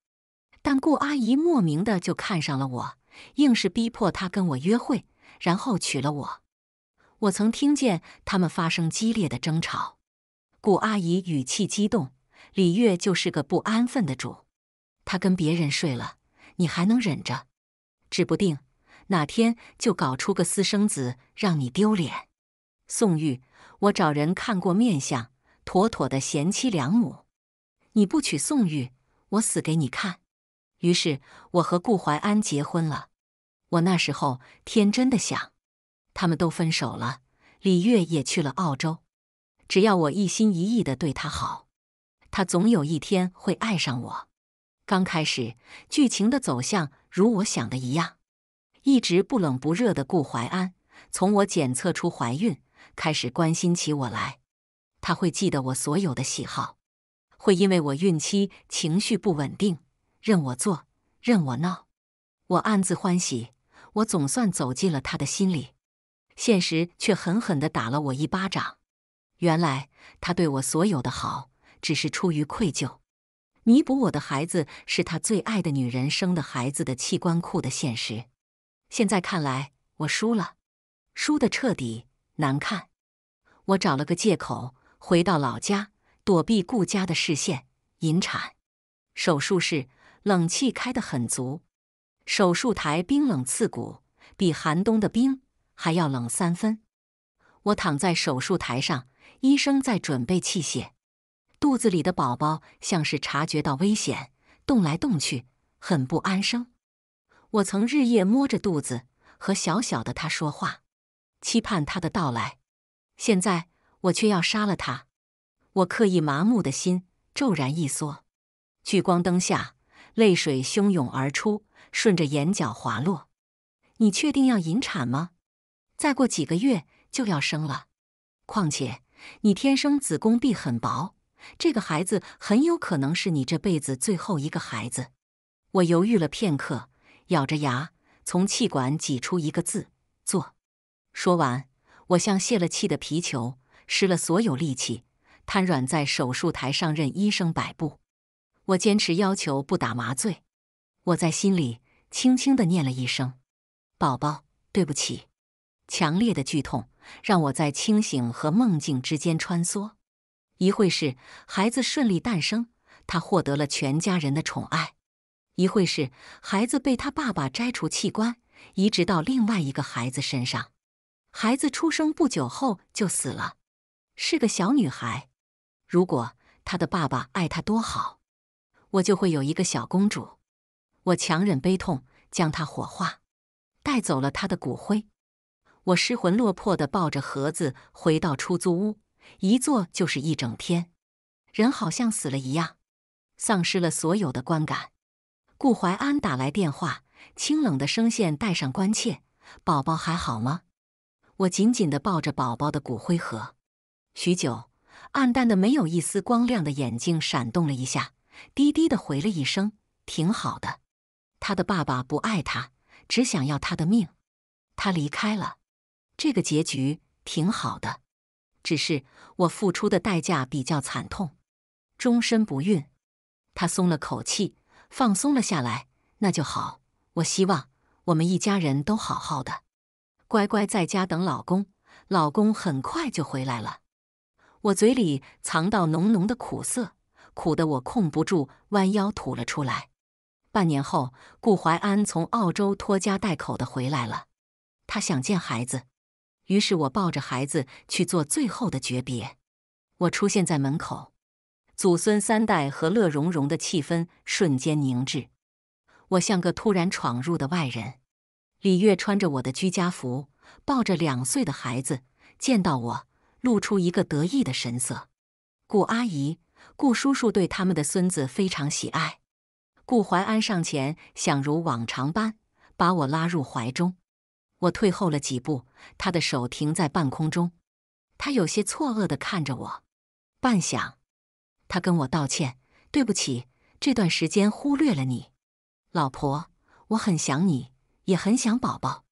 但顾阿姨莫名的就看上了我，硬是逼迫他跟我约会，然后娶了我。我曾听见他们发生激烈的争吵，顾阿姨语气激动：“李月就是个不安分的主，他跟别人睡了，你还能忍着？指不定哪天就搞出个私生子让你丢脸。”宋玉，我找人看过面相，妥妥的贤妻良母。你不娶宋玉，我死给你看。于是我和顾怀安结婚了。我那时候天真的想，他们都分手了，李月也去了澳洲，只要我一心一意的对他好，他总有一天会爱上我。刚开始剧情的走向如我想的一样，一直不冷不热的顾怀安，从我检测出怀孕开始关心起我来。他会记得我所有的喜好，会因为我孕期情绪不稳定。任我做，任我闹，我暗自欢喜。我总算走进了他的心里，现实却狠狠地打了我一巴掌。原来他对我所有的好，只是出于愧疚，弥补我的孩子是他最爱的女人生的孩子的器官库的现实。现在看来，我输了，输得彻底难看。我找了个借口回到老家，躲避顾家的视线，引产，手术室。冷气开得很足，手术台冰冷刺骨，比寒冬的冰还要冷三分。我躺在手术台上，医生在准备器械。肚子里的宝宝像是察觉到危险，动来动去，很不安生。我曾日夜摸着肚子和小小的他说话，期盼他的到来。现在我却要杀了他。我刻意麻木的心骤然一缩，聚光灯下。泪水汹涌而出，顺着眼角滑落。你确定要引产吗？再过几个月就要生了。况且你天生子宫壁很薄，这个孩子很有可能是你这辈子最后一个孩子。我犹豫了片刻，咬着牙从气管挤出一个字：做。说完，我像泄了气的皮球，失了所有力气，瘫软在手术台上，任医生摆布。我坚持要求不打麻醉，我在心里轻轻的念了一声：“宝宝，对不起。”强烈的剧痛让我在清醒和梦境之间穿梭。一会是孩子顺利诞生，他获得了全家人的宠爱；一会是孩子被他爸爸摘除器官，移植到另外一个孩子身上。孩子出生不久后就死了，是个小女孩。如果他的爸爸爱她多好。我就会有一个小公主。我强忍悲痛，将她火化，带走了她的骨灰。我失魂落魄地抱着盒子回到出租屋，一坐就是一整天，人好像死了一样，丧失了所有的观感。顾怀安打来电话，清冷的声线带上关切：“宝宝还好吗？”我紧紧地抱着宝宝的骨灰盒，许久，暗淡的没有一丝光亮的眼睛闪动了一下，低低的回了一声：“挺好的。”他的爸爸不爱他，只想要他的命。他离开了，这个结局挺好的。只是我付出的代价比较惨痛，终身不孕。他松了口气，放松了下来。那就好。我希望我们一家人都好好的，乖乖在家等老公。老公很快就回来了。我嘴里藏到浓浓的苦涩，苦得我控不住，弯腰吐了出来。半年后，顾怀安从澳洲拖家带口的回来了，他想见孩子，于是我抱着孩子去做最后的诀别。我出现在门口，祖孙三代和乐融融的气氛瞬间凝滞。我像个突然闯入的外人。李月穿着我的居家服，抱着两岁的孩子，见到我，露出一个得意的神色。顾阿姨、顾叔叔对他们的孙子非常喜爱。顾怀安上前，想如往常般把我拉入怀中。我退后了几步，他的手停在半空中。他有些错愕地看着我，半晌，他跟我道歉：“对不起，这段时间忽略了你。”老婆，我很想你，也很想宝宝，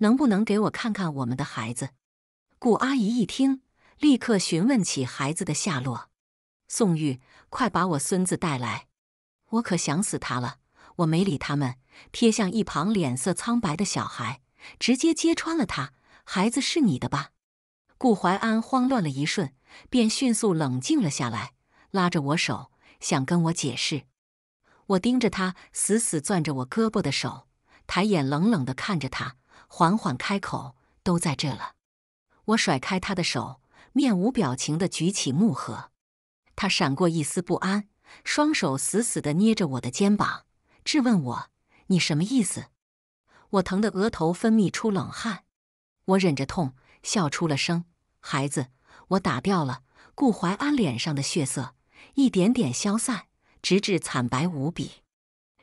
能不能给我看看我们的孩子？顾阿姨一听，立刻询问起孩子的下落。宋玉，快把我孙子带来，我可想死他了。我没理他们，瞥向一旁脸色苍白的小孩，直接揭穿了他：孩子是你的吧？顾怀安慌乱了一瞬，便迅速冷静了下来，拉着我手，想跟我解释。我盯着他死死攥着我胳膊的手，抬眼冷冷地看着他，缓缓开口：“都在这了。”我甩开他的手，面无表情地举起木盒。他闪过一丝不安，双手死死地捏着我的肩膀，质问我：“你什么意思？”我疼得额头分泌出冷汗，我忍着痛笑出了声：“孩子，我打掉了。”顾怀安脸上的血色一点点消散。直至惨白无比，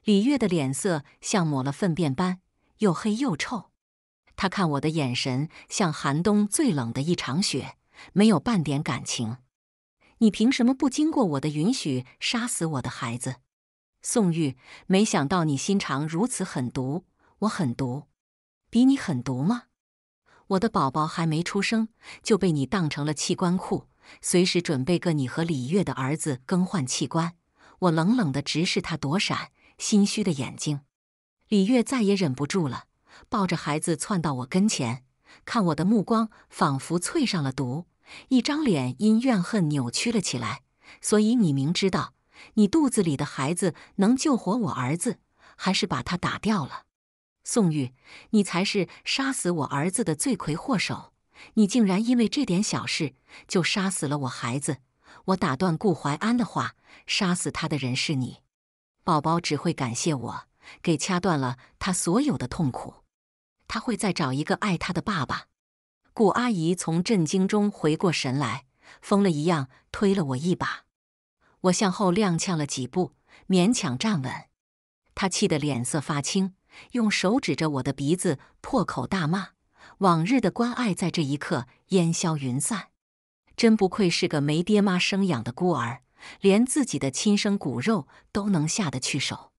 李月的脸色像抹了粪便般又黑又臭。他看我的眼神像寒冬最冷的一场雪，没有半点感情。你凭什么不经过我的允许杀死我的孩子？宋玉，没想到你心肠如此狠毒。我狠毒，比你狠毒吗？我的宝宝还没出生就被你当成了器官库，随时准备个你和李月的儿子更换器官。我冷冷地直视他躲闪、心虚的眼睛，李月再也忍不住了，抱着孩子窜到我跟前，看我的目光仿佛淬上了毒，一张脸因怨恨扭曲了起来。所以你明知道你肚子里的孩子能救活我儿子，还是把他打掉了？宋玉，你才是杀死我儿子的罪魁祸首！你竟然因为这点小事就杀死了我孩子！我打断顾怀安的话。杀死他的人是你，宝宝只会感谢我，给掐断了他所有的痛苦。他会再找一个爱他的爸爸。顾阿姨从震惊中回过神来，疯了一样推了我一把，我向后踉跄了几步，勉强站稳。她气得脸色发青，用手指着我的鼻子，破口大骂：“往日的关爱在这一刻烟消云散，真不愧是个没爹妈生养的孤儿。”连自己的亲生骨肉都能下得去手，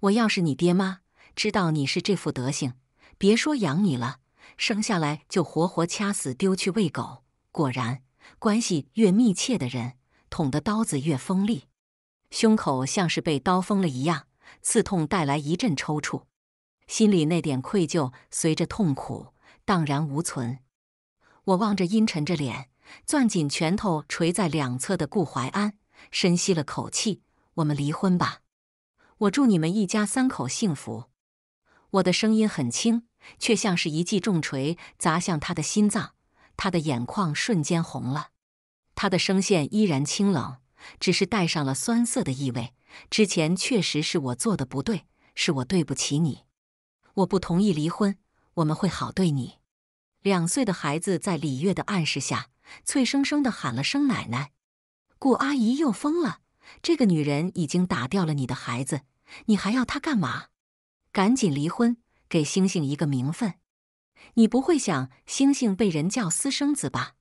我要是你爹妈，知道你是这副德行，别说养你了，生下来就活活掐死丢去喂狗。果然，关系越密切的人，捅的刀子越锋利。胸口像是被刀锋了一样，刺痛带来一阵抽搐，心里那点愧疚随着痛苦荡然无存。我望着阴沉着脸，攥紧拳头垂在两侧的顾怀安。深吸了口气，我们离婚吧。我祝你们一家三口幸福。我的声音很轻，却像是一记重锤砸向他的心脏。他的眼眶瞬间红了，他的声线依然清冷，只是带上了酸涩的意味。之前确实是我做的不对，是我对不起你。我不同意离婚，我们会好对你。两岁的孩子在李月的暗示下，脆生生的喊了声奶奶。顾阿姨又疯了，这个女人已经打掉了你的孩子，你还要她干嘛？赶紧离婚，给星星一个名分。你不会想星星被人叫私生子吧？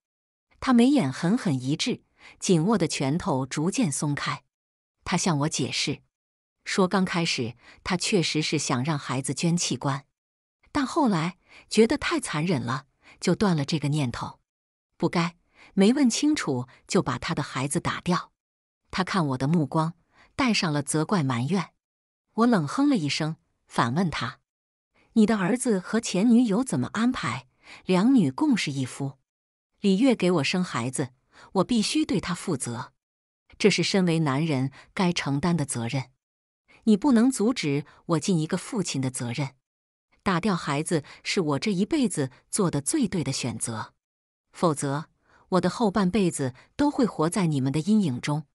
她眉眼狠狠一滞，紧握的拳头逐渐松开。他向我解释，说刚开始他确实是想让孩子捐器官，但后来觉得太残忍了，就断了这个念头。不该没问清楚就把他的孩子打掉。他看我的目光带上了责怪埋怨。我冷哼了一声，反问他：“你的儿子和前女友怎么安排？两女共侍一夫？李月给我生孩子，我必须对他负责。”这是身为男人该承担的责任，你不能阻止我尽一个父亲的责任。打掉孩子是我这一辈子做的最对的选择，否则我的后半辈子都会活在你们的阴影中。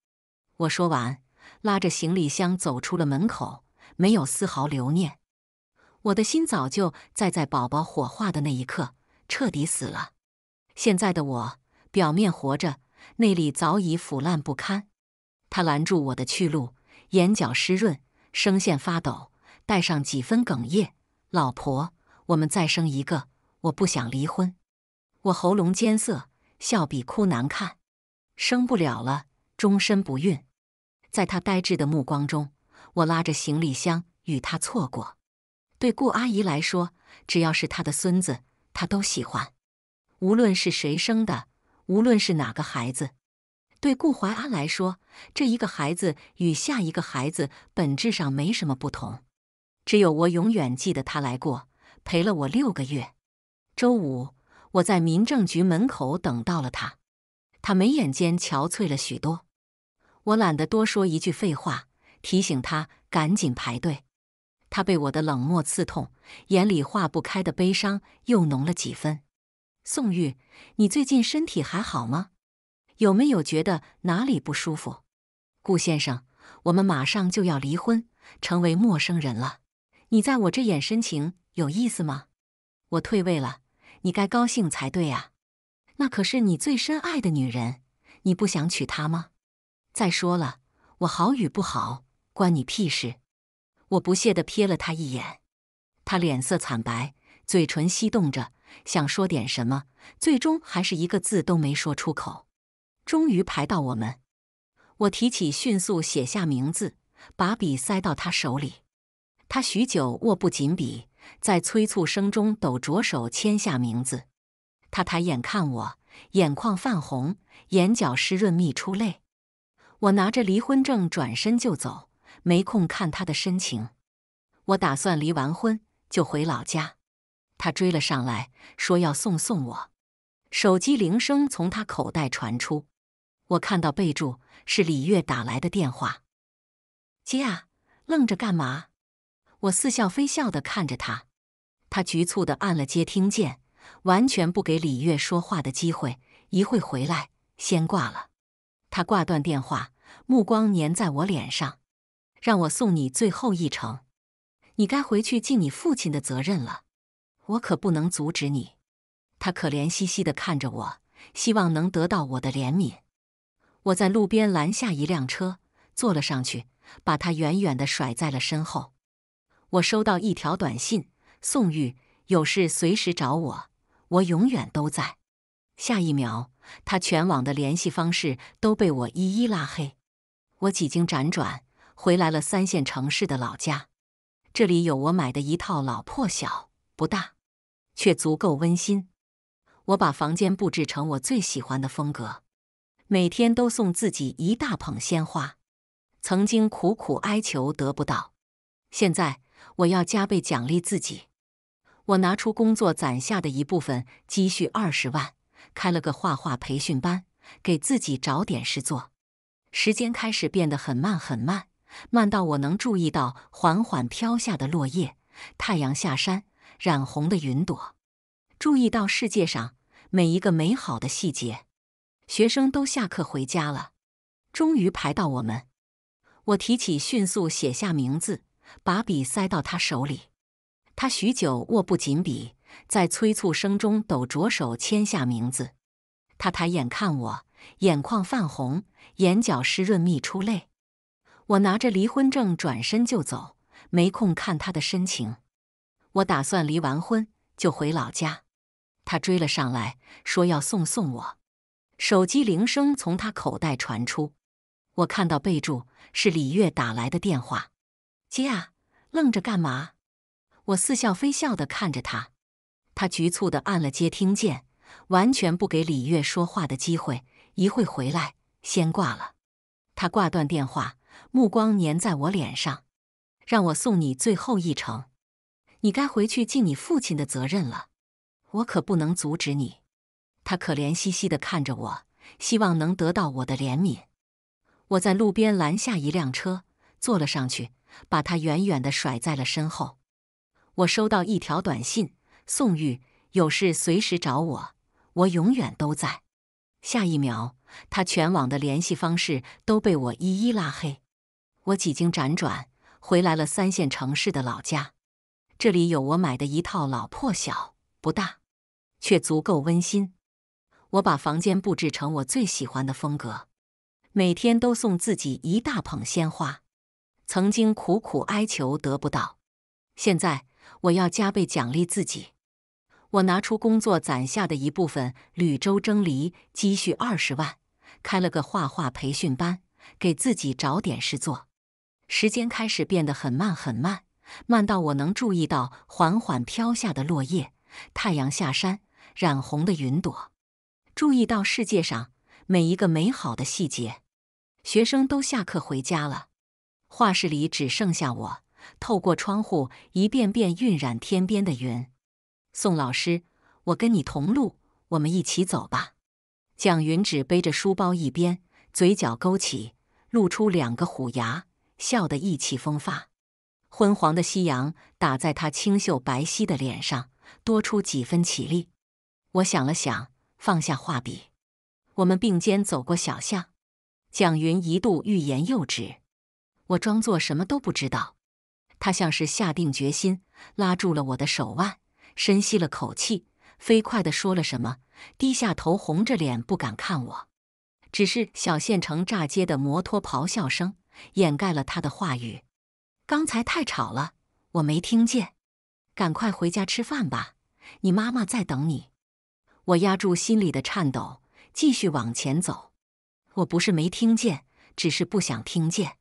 我说完，拉着行李箱走出了门口，没有丝毫留念。我的心早就在在宝宝火化的那一刻彻底死了。现在的我，表面活着，内里早已腐烂不堪。他拦住我的去路，眼角湿润，声线发抖，带上几分哽咽：“老婆，我们再生一个，我不想离婚。”我喉咙艰涩，笑比哭难看。生不了了，终身不孕。在他呆滞的目光中，我拉着行李箱与他错过。对顾阿姨来说，只要是她的孙子，她都喜欢，无论是谁生的，无论是哪个孩子。对顾怀安来说，这一个孩子与下一个孩子本质上没什么不同。只有我永远记得他来过，陪了我六个月。周五，我在民政局门口等到了他，他眉眼间憔悴了许多。我懒得多说一句废话，提醒他赶紧排队。他被我的冷漠刺痛，眼里化不开的悲伤又浓了几分。宋玉，你最近身体还好吗？有没有觉得哪里不舒服，顾先生？我们马上就要离婚，成为陌生人了。你在我这眼深情有意思吗？我退位了，你该高兴才对啊。那可是你最深爱的女人，你不想娶她吗？再说了，我好与不好关你屁事。我不屑地瞥了他一眼，他脸色惨白，嘴唇翕动着，想说点什么，最终还是一个字都没说出口。终于排到我们，我提起迅速写下名字，把笔塞到他手里。他许久握不紧笔，在催促声中抖着手签下名字。他抬眼看我，眼眶泛红，眼角湿润，蜜出泪。我拿着离婚证转身就走，没空看他的深情。我打算离完婚就回老家。他追了上来，说要送送我。手机铃声从他口袋传出。我看到备注是李月打来的电话，接啊！愣着干嘛？我似笑非笑的看着他，他局促的按了接听键，完全不给李月说话的机会。一会回来，先挂了。他挂断电话，目光粘在我脸上，让我送你最后一程。你该回去尽你父亲的责任了，我可不能阻止你。他可怜兮兮的看着我，希望能得到我的怜悯。我在路边拦下一辆车，坐了上去，把他远远的甩在了身后。我收到一条短信：“宋玉，有事随时找我，我永远都在。”下一秒，他全网的联系方式都被我一一拉黑。我几经辗转，回来了三线城市的老家。这里有我买的一套老破小，不大，却足够温馨。我把房间布置成我最喜欢的风格。每天都送自己一大捧鲜花，曾经苦苦哀求得不到，现在我要加倍奖励自己。我拿出工作攒下的一部分积蓄二十万，开了个画画培训班，给自己找点事做。时间开始变得很慢很慢，慢到我能注意到缓缓飘下的落叶，太阳下山染红的云朵，注意到世界上每一个美好的细节。学生都下课回家了，终于排到我们。我提起迅速写下名字，把笔塞到他手里。他许久握不紧笔，在催促声中抖着手签下名字。他抬眼看我，眼眶泛红，眼角湿润，蜜出泪。我拿着离婚证转身就走，没空看他的深情。我打算离完婚就回老家。他追了上来，说要送送我。手机铃声从他口袋传出，我看到备注是李月打来的电话，接啊！愣着干嘛？我似笑非笑的看着他，他局促的按了接听键，完全不给李月说话的机会。一会回来，先挂了。他挂断电话，目光粘在我脸上，让我送你最后一程，你该回去尽你父亲的责任了。我可不能阻止你。他可怜兮兮的看着我，希望能得到我的怜悯。我在路边拦下一辆车，坐了上去，把他远远的甩在了身后。我收到一条短信：宋玉，有事随时找我，我永远都在。下一秒，他全网的联系方式都被我一一拉黑。我几经辗转，回来了三线城市的老家，这里有我买的一套老破小，不大，却足够温馨。我把房间布置成我最喜欢的风格，每天都送自己一大捧鲜花。曾经苦苦哀求得不到，现在我要加倍奖励自己。我拿出工作攒下的一部分旅周蒸梨积蓄二十万，开了个画画培训班，给自己找点事做。时间开始变得很慢很慢，慢到我能注意到缓缓飘下的落叶，太阳下山染红的云朵。注意到世界上每一个美好的细节。学生都下课回家了，画室里只剩下我。透过窗户，一遍遍晕染天边的云。宋老师，我跟你同路，我们一起走吧。蒋云只背着书包一边，嘴角勾起，露出两个虎牙，笑得意气风发。昏黄的夕阳打在他清秀白皙的脸上，多出几分绮丽。我想了想。放下画笔，我们并肩走过小巷。蒋云一度欲言又止，我装作什么都不知道。他像是下定决心，拉住了我的手腕，深吸了口气，飞快地说了什么，低下头，红着脸不敢看我。只是小县城炸街的摩托咆哮声掩盖了他的话语。刚才太吵了，我没听见。赶快回家吃饭吧，你妈妈在等你。我压住心里的颤抖，继续往前走。我不是没听见，只是不想听见。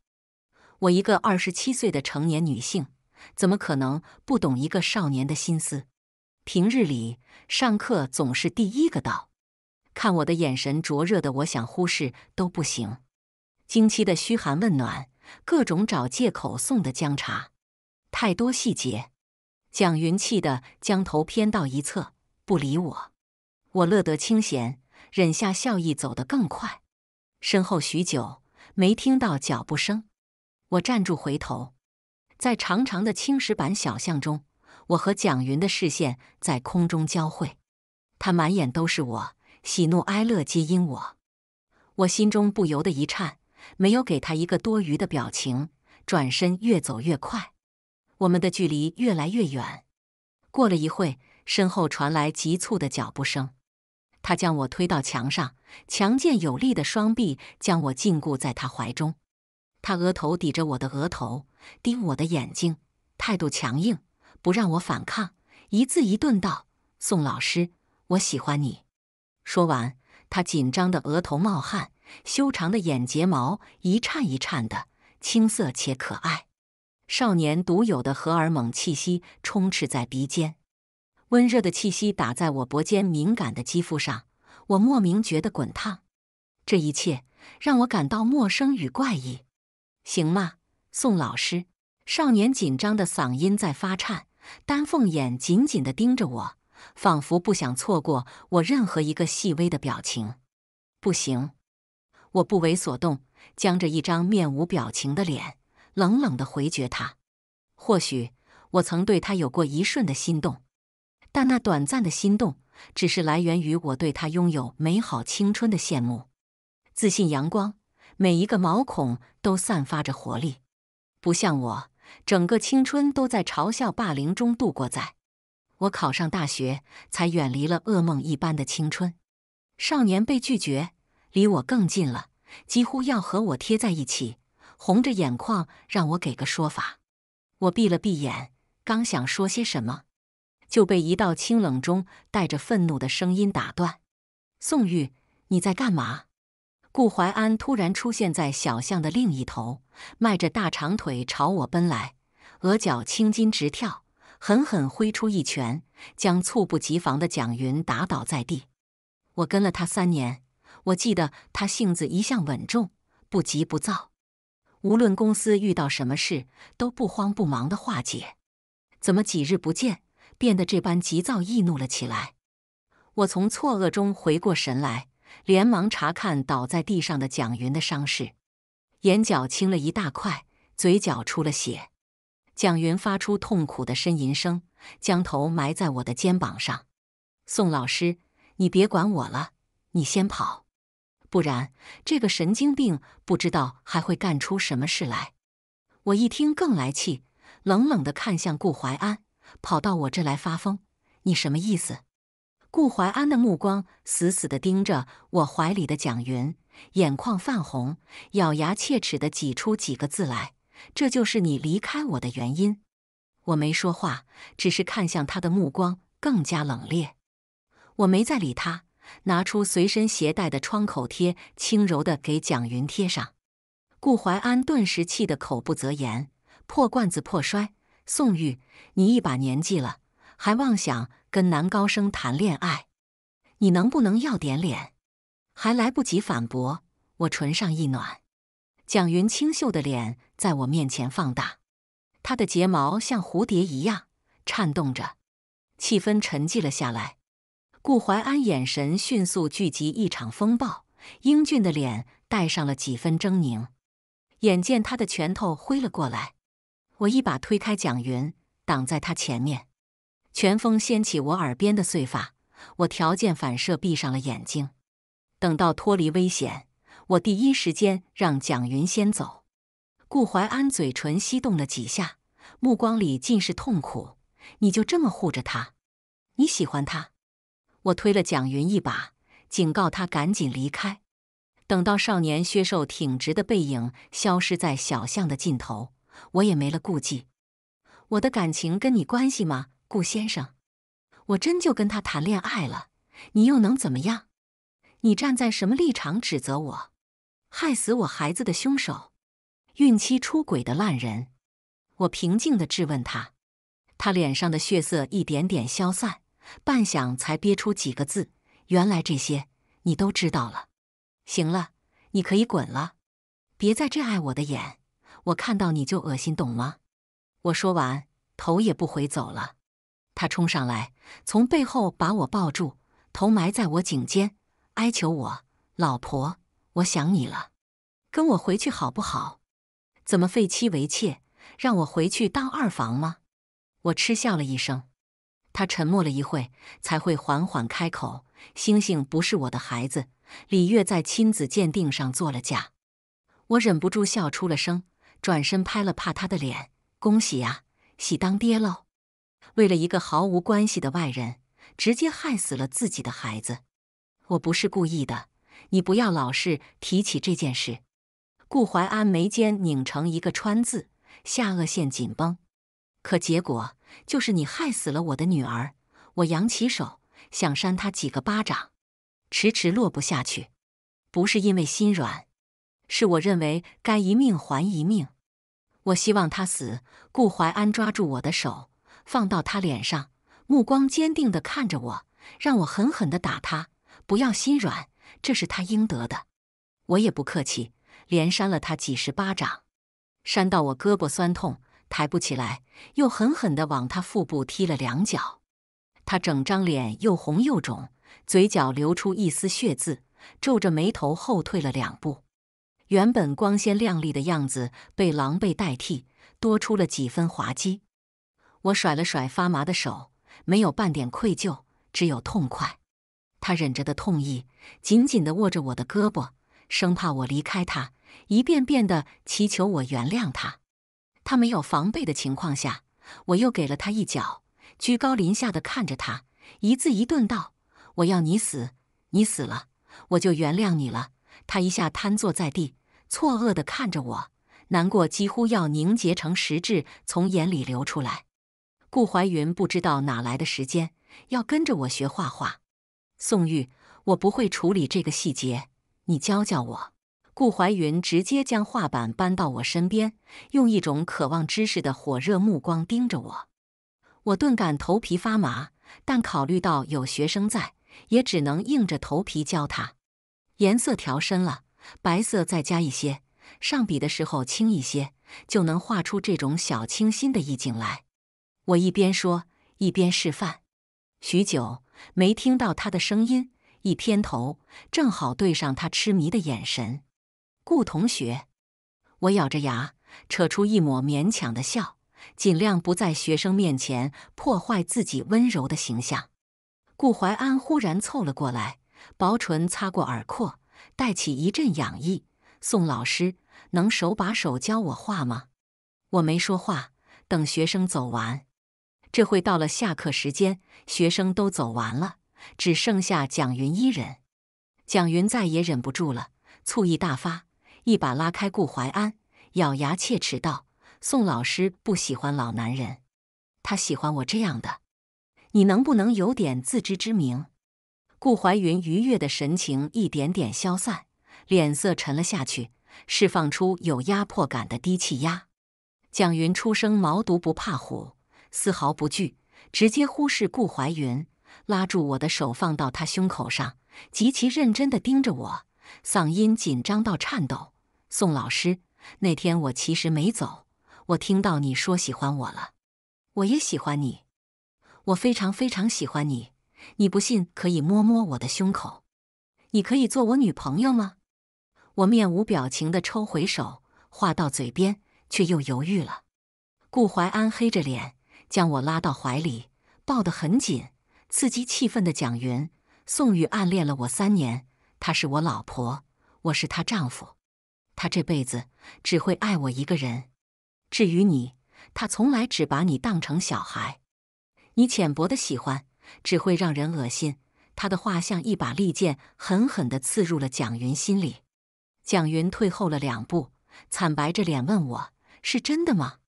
我一个二十七岁的成年女性，怎么可能不懂一个少年的心思？平日里上课总是第一个到，看我的眼神灼热的，我想忽视都不行。经期的嘘寒问暖，各种找借口送的姜茶，太多细节。蒋云气的将头偏到一侧，不理我。我乐得清闲，忍下笑意，走得更快。身后许久没听到脚步声，我站住，回头，在长长的青石板小巷中，我和蒋云的视线在空中交汇。他满眼都是我，喜怒哀乐皆因我。我心中不由得一颤，没有给他一个多余的表情，转身越走越快。我们的距离越来越远。过了一会，身后传来急促的脚步声。他将我推到墙上，强健有力的双臂将我禁锢在他怀中。他额头抵着我的额头，盯我的眼睛，态度强硬，不让我反抗，一字一顿道：“宋老师，我喜欢你。”说完，他紧张的额头冒汗，修长的眼睫毛一颤一颤的，青涩且可爱，少年独有的荷尔蒙气息充斥在鼻尖。温热的气息打在我脖间敏感的肌肤上，我莫名觉得滚烫。这一切让我感到陌生与怪异。行吗，宋老师？少年紧张的嗓音在发颤，丹凤眼紧紧地盯着我，仿佛不想错过我任何一个细微的表情。不行，我不为所动，僵着一张面无表情的脸，冷冷地回绝他。或许我曾对他有过一瞬的心动。但那短暂的心动，只是来源于我对他拥有美好青春的羡慕。自信阳光，每一个毛孔都散发着活力，不像我，整个青春都在嘲笑霸凌中度过。在我考上大学，才远离了噩梦一般的青春。少年被拒绝，离我更近了，几乎要和我贴在一起，红着眼眶让我给个说法。我闭了闭眼，刚想说些什么。就被一道清冷中带着愤怒的声音打断：“宋玉，你在干嘛？”顾怀安突然出现在小巷的另一头，迈着大长腿朝我奔来，额角青筋直跳，狠狠挥出一拳，将猝不及防的蒋云打倒在地。我跟了他三年，我记得他性子一向稳重，不急不躁，无论公司遇到什么事，都不慌不忙的化解。怎么几日不见，变得这般急躁易怒了起来？我从错愕中回过神来。连忙查看倒在地上的蒋云的伤势，眼角青了一大块，嘴角出了血。蒋云发出痛苦的呻吟声，将头埋在我的肩膀上。宋老师，你别管我了，你先跑，不然这个神经病不知道还会干出什么事来。我一听更来气，冷冷地看向顾怀安，跑到我这来发疯，你什么意思？顾怀安的目光死死地盯着我怀里的蒋云，眼眶泛红，咬牙切齿地挤出几个字来：“这就是你离开我的原因。”我没说话，只是看向他的目光更加冷冽。我没再理他，拿出随身携带的创口贴，轻柔地给蒋云贴上。顾怀安顿时气得口不择言：“破罐子破摔！宋玉，你一把年纪了，还妄想……”跟男高生谈恋爱，你能不能要点脸？还来不及反驳，我唇上一暖，蒋云清秀的脸在我面前放大，她的睫毛像蝴蝶一样颤动着，气氛沉寂了下来。顾怀安眼神迅速聚集一场风暴，英俊的脸带上了几分狰狞。眼见他的拳头挥了过来，我一把推开蒋云，挡在他前面。拳风掀起我耳边的碎发，我条件反射闭上了眼睛。等到脱离危险，我第一时间让蒋云先走。顾怀安嘴唇翕动了几下，目光里尽是痛苦。你就这么护着他？你喜欢他？我推了蒋云一把，警告他赶紧离开。等到少年削瘦挺直的背影消失在小巷的尽头，我也没了顾忌。我的感情跟你关系吗？顾先生，我真就跟他谈恋爱了，你又能怎么样？你站在什么立场指责我？害死我孩子的凶手，孕期出轨的烂人！我平静地质问他，他脸上的血色一点点消散，半晌才憋出几个字：“原来这些你都知道了。行了，你可以滚了，别在这碍我的眼，我看到你就恶心，懂吗？”我说完，头也不回走了。他冲上来，从背后把我抱住，头埋在我颈间，哀求我：“老婆，我想你了，跟我回去好不好？怎么废妻为妾，让我回去当二房吗？”我嗤笑了一声。他沉默了一会，才会缓缓开口：“星星不是我的孩子，李月在亲子鉴定上做了假。”我忍不住笑出了声，转身拍了拍他的脸：“恭喜呀，喜当爹喽！”为了一个毫无关系的外人，直接害死了自己的孩子，我不是故意的，你不要老是提起这件事。顾怀安眉间拧成一个川字，下颚线紧绷。可结果就是你害死了我的女儿。我扬起手想扇他几个巴掌，迟迟落不下去。不是因为心软，是我认为该一命还一命。我希望他死。顾怀安抓住我的手。放到他脸上，目光坚定地看着我，让我狠狠地打他，不要心软，这是他应得的。我也不客气，连扇了他几十巴掌，扇到我胳膊酸痛，抬不起来，又狠狠地往他腹部踢了两脚。他整张脸又红又肿，嘴角流出一丝血渍，皱着眉头后退了两步，原本光鲜亮丽的样子被狼狈代替，多出了几分滑稽。我甩了甩发麻的手，没有半点愧疚，只有痛快。他忍着的痛意，紧紧地握着我的胳膊，生怕我离开他，一遍遍地祈求我原谅他。他没有防备的情况下，我又给了他一脚，居高临下的看着他，一字一顿道：“我要你死，你死了，我就原谅你了。”他一下瘫坐在地，错愕地看着我，难过几乎要凝结成实质从眼里流出来。顾怀云不知道哪来的时间要跟着我学画画。宋玉，我不会处理这个细节，你教教我。顾怀云直接将画板搬到我身边，用一种渴望知识的火热目光盯着我。我顿感头皮发麻，但考虑到有学生在，也只能硬着头皮教他。颜色调深了，白色再加一些，上笔的时候轻一些，就能画出这种小清新的意境来。我一边说一边示范，许久没听到他的声音，一偏头正好对上他痴迷的眼神。顾同学，我咬着牙，扯出一抹勉强的笑，尽量不在学生面前破坏自己温柔的形象。顾怀安忽然凑了过来，薄唇擦过耳廓，带起一阵痒意。宋老师，能手把手教我画吗？我没说话，等学生走完。这会到了下课时间，学生都走完了，只剩下蒋云一人。蒋云再也忍不住了，醋意大发。一把拉开顾怀安，咬牙切齿道：“宋老师不喜欢老男人，他喜欢我这样的。你能不能有点自知之明？”顾怀云愉悦的神情一点点消散，脸色沉了下去，释放出有压迫感的低气压。蒋云出生毛犊不怕虎，丝毫不惧，直接忽视顾怀云，拉住我的手放到他胸口上，极其认真地盯着我，嗓音紧张到颤抖。宋老师，那天我其实没走。我听到你说喜欢我了，我也喜欢你，我非常非常喜欢你。你不信可以摸摸我的胸口。你可以做我女朋友吗？我面无表情地抽回手，话到嘴边却又犹豫了。顾怀安黑着脸将我拉到怀里，抱得很紧，刺激气愤的蒋云：宋宇暗恋了我三年，她是我老婆，我是她丈夫。她这辈子只会爱我一个人。至于你，她从来只把你当成小孩。你浅薄的喜欢只会让人恶心。他的话像一把利剑，狠狠地刺入了蒋云心里。蒋云退后了两步，惨白着脸问我：“是真的吗？”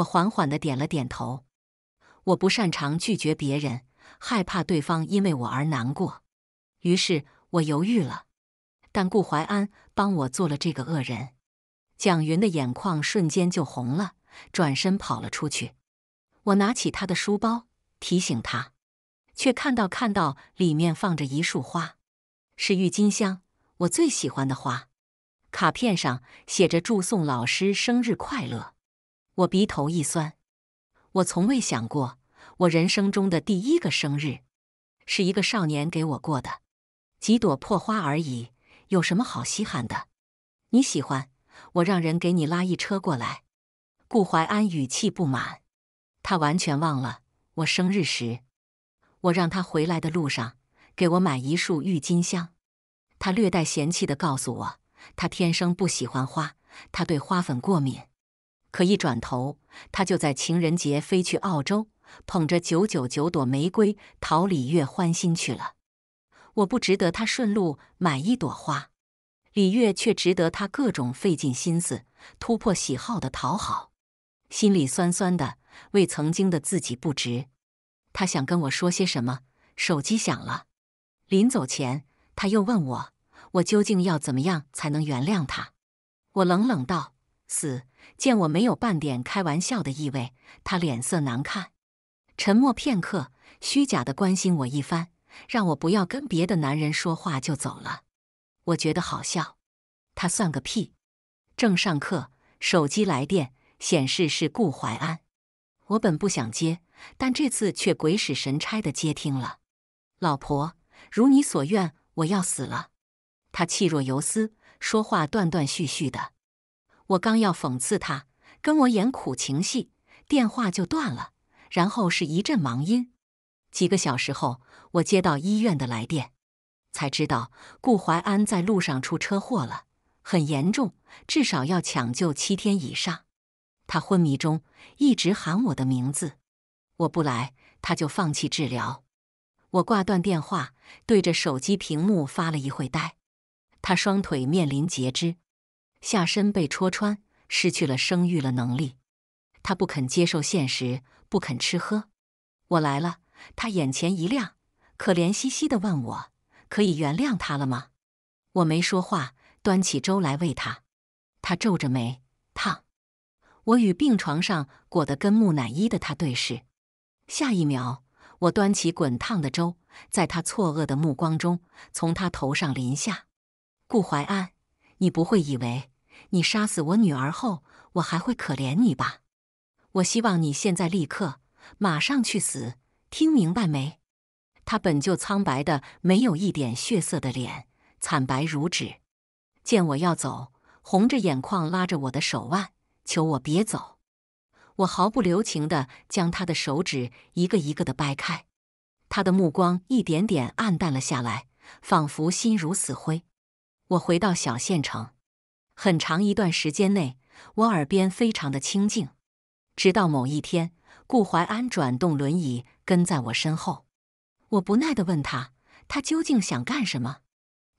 我缓缓地点了点头。我不擅长拒绝别人，害怕对方因为我而难过，于是我犹豫了。但顾怀安帮我做了这个恶人，蒋云的眼眶瞬间就红了，转身跑了出去。我拿起他的书包，提醒他，却看到看到里面放着一束花，是郁金香，我最喜欢的花。卡片上写着“祝宋老师生日快乐”。我鼻头一酸，我从未想过，我人生中的第一个生日，是一个少年给我过的，几朵破花而已。有什么好稀罕的？你喜欢，我让人给你拉一车过来。顾怀安语气不满，他完全忘了我生日时，我让他回来的路上给我买一束郁金香。他略带嫌弃的告诉我，他天生不喜欢花，他对花粉过敏。可一转头，他就在情人节飞去澳洲，捧着九九九朵玫瑰讨李月欢心去了。我不值得他顺路买一朵花，李月却值得他各种费尽心思突破喜好的讨好，心里酸酸的，为曾经的自己不值。他想跟我说些什么，手机响了。临走前，他又问我，我究竟要怎么样才能原谅他？我冷冷道：“死。”见我没有半点开玩笑的意味，他脸色难看，沉默片刻，虚假的关心我一番。让我不要跟别的男人说话就走了，我觉得好笑。他算个屁！正上课，手机来电，显示是顾怀安。我本不想接，但这次却鬼使神差的接听了。老婆，如你所愿，我要死了。他气若游丝，说话断断续续的。我刚要讽刺他跟我演苦情戏，电话就断了，然后是一阵忙音。几个小时后，我接到医院的来电，才知道顾怀安在路上出车祸了，很严重，至少要抢救七天以上。他昏迷中一直喊我的名字，我不来，他就放弃治疗。我挂断电话，对着手机屏幕发了一会呆。他双腿面临截肢，下身被戳穿，失去了生育了能力。他不肯接受现实，不肯吃喝。我来了。他眼前一亮，可怜兮兮地问我：“可以原谅他了吗？我没说话，端起粥来喂他。他皱着眉，烫。我与病床上裹得跟木乃伊的他对视，下一秒，我端起滚烫的粥，在他错愕的目光中，从他头上淋下。顾怀安，你不会以为你杀死我女儿后，我还会可怜你吧？我希望你现在立刻、马上去死，听明白没？他本就苍白的没有一点血色的脸，惨白如纸。见我要走，红着眼眶拉着我的手腕。求我别走！我毫不留情地将他的手指一个一个的掰开，他的目光一点点暗淡了下来，仿佛心如死灰。我回到小县城，很长一段时间内，我耳边非常的清静，直到某一天，顾怀安转动轮椅跟在我身后，我不耐地问他：“他究竟想干什么？”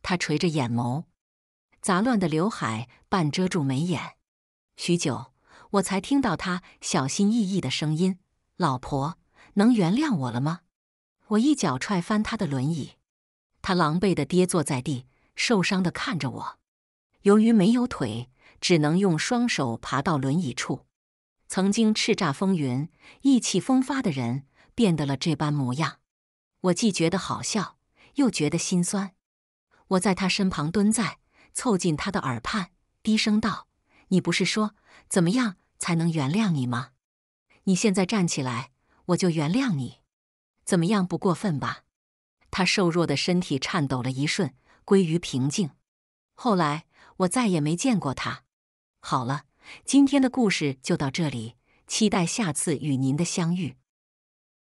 他垂着眼眸，杂乱的刘海半遮住眉眼。许久，我才听到他小心翼翼的声音：“老婆，能原谅我了吗？”我一脚踹翻他的轮椅，他狼狈的跌坐在地，受伤的看着我。由于没有腿，只能用双手爬到轮椅处。曾经叱咤风云、意气风发的人，变得了这般模样。我既觉得好笑，又觉得心酸。我在他身旁蹲在，凑近他的耳畔，低声道。你不是说怎么样才能原谅你吗？你现在站起来，我就原谅你，怎么样？不过分吧？他瘦弱的身体颤抖了一瞬，归于平静。后来我再也没见过他。好了，今天的故事就到这里，期待下次与您的相遇。